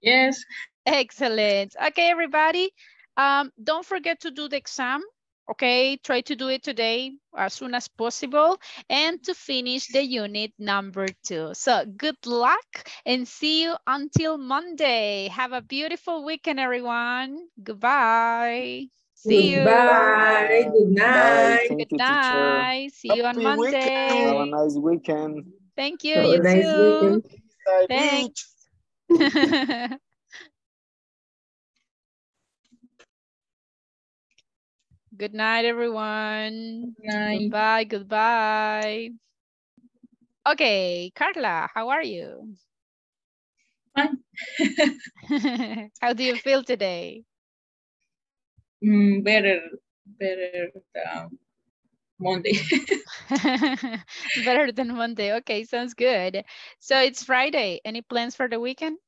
Yes. Excellent. Okay, everybody. Um, don't forget to do the exam. Okay, try to do it today as soon as possible and to finish the unit number two. So good luck and see you until Monday. Have a beautiful weekend, everyone. Goodbye. See you. Bye. Good night. Good you, teacher. night. See you on Monday. weekend. Have a nice weekend. Thank you. Have a You nice too. weekend. Bye, Thanks. Good night, everyone. Night. Goodbye, goodbye. Okay, Carla, how are you? Fine. how do you feel today? Mm, better, better um, Monday. Better than Monday. Okay, sounds good. So it's Friday. Any plans for the weekend?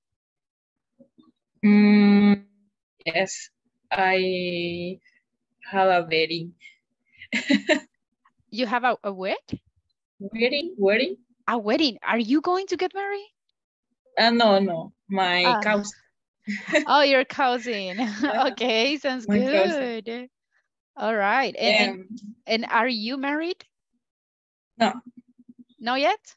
Mm, yes, I have a wedding. You have a, a what? Wedding? Wedding? A wedding. Are you going to get married? Uh, no, no, my Ah. cousin. Oh, your cousin. okay, sounds My cousin. All right. And, and Um, and are you married? no, Not yet?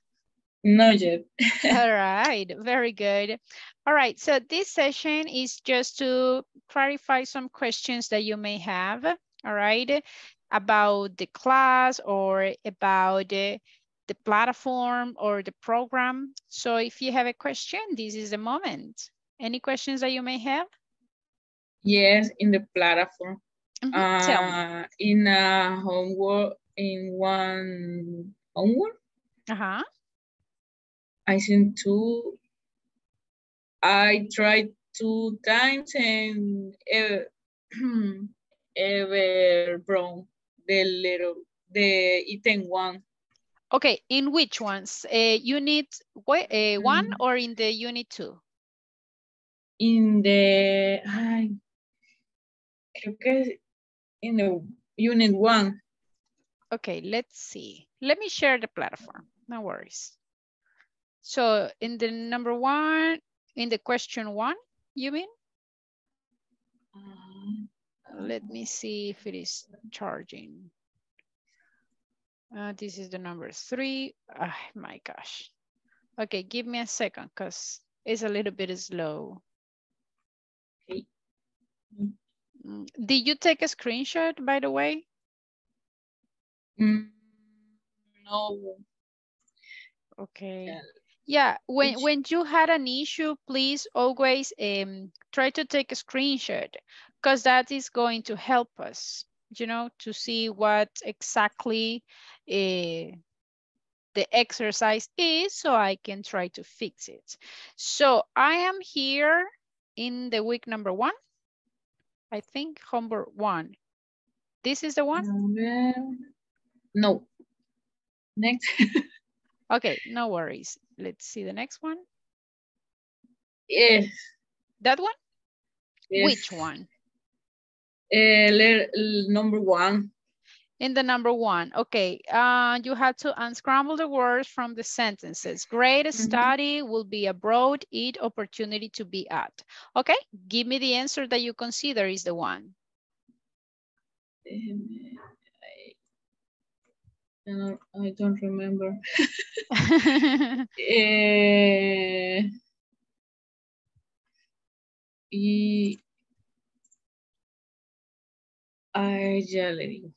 not yet. All right, very good. All right, so this session is just to clarify some questions that you may have, all right, about the class or about the, the platform or the program. So if you have a question, this is the moment. Any questions that you may have? Yes, in the platform. Mhm, Uh, in a homework, in one homework, Uh-huh. I think two. I tried two times and ever, ever brown the little the item one Okay, in which ones? Uh, unit uh, one Mm. or in the unit two? in the ay, creo que in the unit one. Okay, let's see. Let me share the platform. No worries. So in the number one, in the question one, you mean? Let me see if it is charging. Uh, this is the number three. Oh my gosh. Okay, give me a second because it's a little bit slow. Okay. Mm, Did you take a screenshot, by the way? Mm, no. Okay. Yeah. Yeah, when when you had an issue, please always um try to take a screenshot because that is going to help us, you know, to see what exactly uh, the exercise is so I can try to fix it. So I am here in the week number one. I think homework one. This is the one? No. Next. Okay, no worries. Let's see the next one. yes. That one? yes. Which one? Uh, number one. In the number one. Okay, uh, you have to unscramble the words from the sentences. Great study will be abroad, eat opportunity to be at. Okay, give me the answer that you consider is the one. Déjeme, I, I don't, remember. Eh, y ay, ya le digo.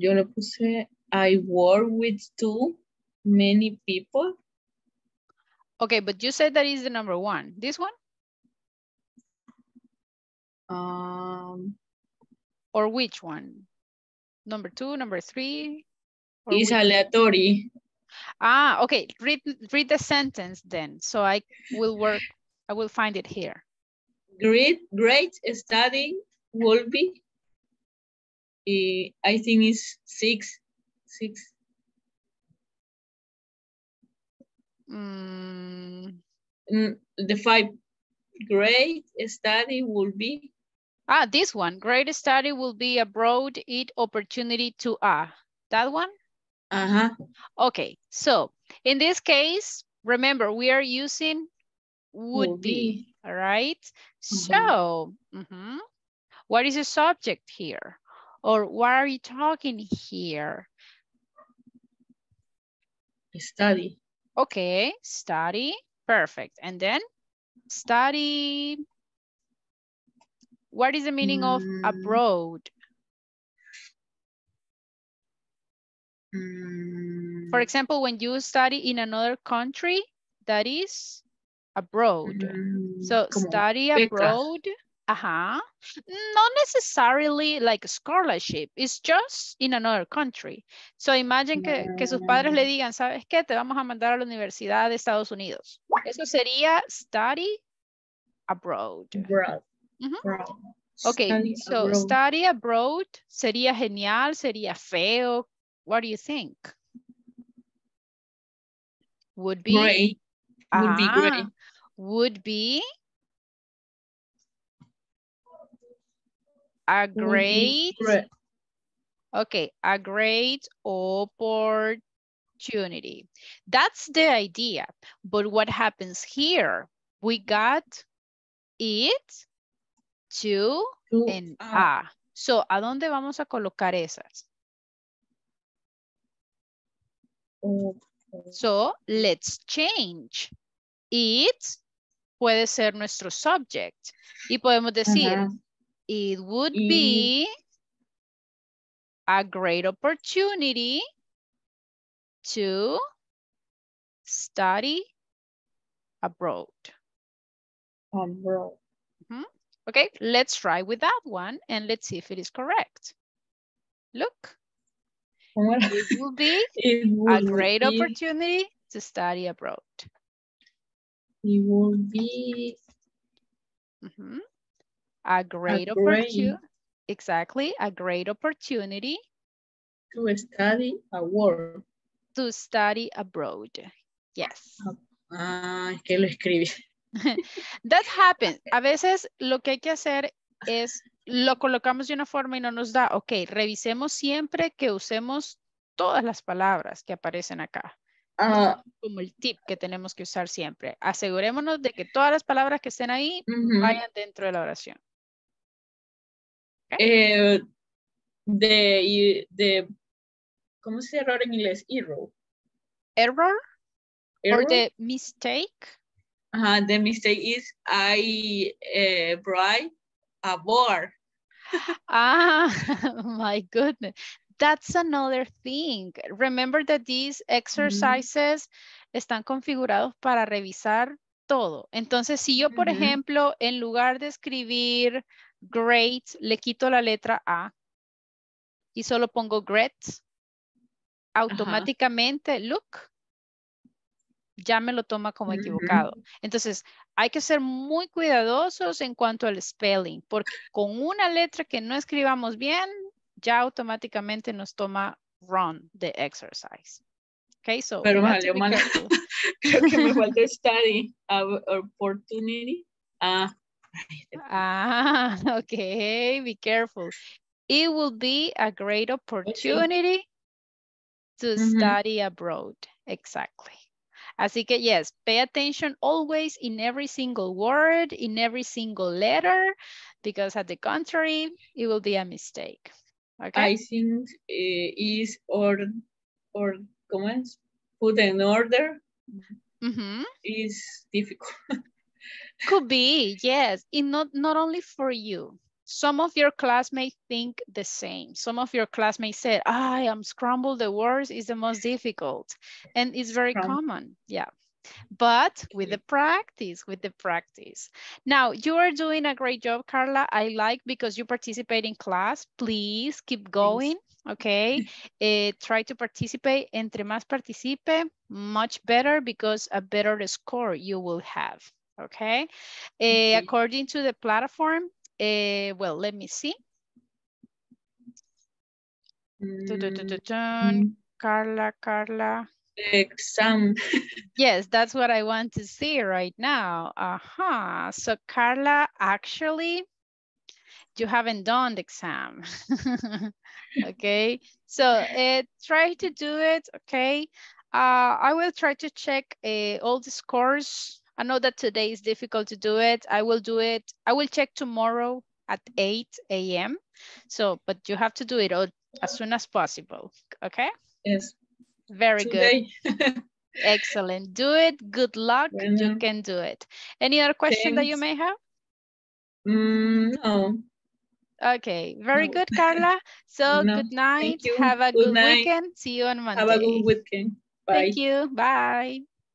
Yo le puse I work with too many people. okay, but you said that is the number one. This one Um, or which one? Number two, number three? is aleatory. Ah, okay, read, read the sentence then. So I will work, I will find it here. Great, great study will be. Eh, I think it's six, six. Mm, Mm, the five great study will be. Ah, this one, great study will be abroad, eat opportunity to ah, that one? Uh-huh. Okay, so in this case, remember we are using would Would be, all right? So, mhm, what is the subject here? Or what are you talking here? Study. Okay, study, perfect. And then study, what is the meaning of Mm. abroad? Mm, For example, when you study in another country, that is abroad. mm, So como study becas. abroad, uh-huh. Not necessarily like a scholarship, it's just in another country. So imagine que, que sus padres le digan, ¿sabes qué? Te vamos a mandar a la Universidad de Estados Unidos. Eso sería study abroad. Abroad. Ujú. abroad. Okay, Study so abroad. study abroad sería genial, sería feo. What do you think? Would be? Great. Would be great. Would be a great, okay, a great opportunity. That's the idea. But what happens here? We got it to and ah. a. So, ¿a dónde vamos a colocar esas? So, let's change. It puede ser nuestro subject. Y podemos decir, Ajá. It would Y- be a great opportunity to study abroad. Abroad. Mhm. Okay, let's try with that one and let's see if it is correct. Look, it will be It a great be- opportunity to study abroad. It will be Mhm. A great opportunity. Exactly, a great opportunity to study a word. to study abroad. Yes. Ah, es que lo escribí. That happens. A veces lo que hay que hacer es lo colocamos de una forma y no nos da. Ok, revisemos siempre que usemos todas las palabras que aparecen acá. Ah, Como el tip que tenemos que usar siempre. Asegurémonos de que todas las palabras que estén ahí vayan dentro de la oración. Eh, de, de, ¿cómo se dice error en inglés? Error. Error or the mistake. Ajá, the mistake is I uh, write a board. Ah, my goodness. That's another thing. Remember that these exercises están configurados para revisar todo. Entonces, si yo, por ejemplo, en lugar de escribir great, le quito la letra A y solo pongo great, automáticamente, look, ya me lo toma como equivocado. Entonces, hay que ser muy cuidadosos en cuanto al spelling, porque con una letra que no escribamos bien, ya automáticamente nos toma run the exercise. Okay, so Pero be mal. Creo que me falta study opportunity. Ah, Ah, okay, be careful. it will be a great opportunity to Mhm. study abroad. Exactly. Así que yes, pay attention always in every single word, in every single letter, because at the contrary, it will be a mistake. Okay? I think eh, is or or comments? Put in order Mhm. is difficult. Could be, yes. And not, not only for you. Some of your classmates think the same. Some of your classmates said, I am scramble the words is the most difficult. And it's very common. Yeah. But with the practice, with the practice. Now, you are doing a great job, Carla. I like because you participate in class. Please keep going, okay? Eh, try to participate. Entre más participe, much better because a better score you will have, okay? Eh, according to the platform, eh, well, let me see. Dun, dun, dun, dun, dun. Carla, Carla. Exam. Yes, that's what I want to see right now. Uh-huh. So Carla, actually, you haven't done the exam. okay. So uh, try to do it. Okay. Uh, I will try to check uh, all the scores. I know that today is difficult to do it. I will do it. I will check tomorrow at 8 a.m. So, but you have to do it all, as soon as possible. Okay. Yes. Very Today. good. Excellent. Do it. Good luck. You can do it. Any other question that you may have? Mm, no. Okay. Very No. good, Carla. So No, good night. Have a Good good weekend. See you on Monday. Have a good weekend. Bye. Thank you. Bye.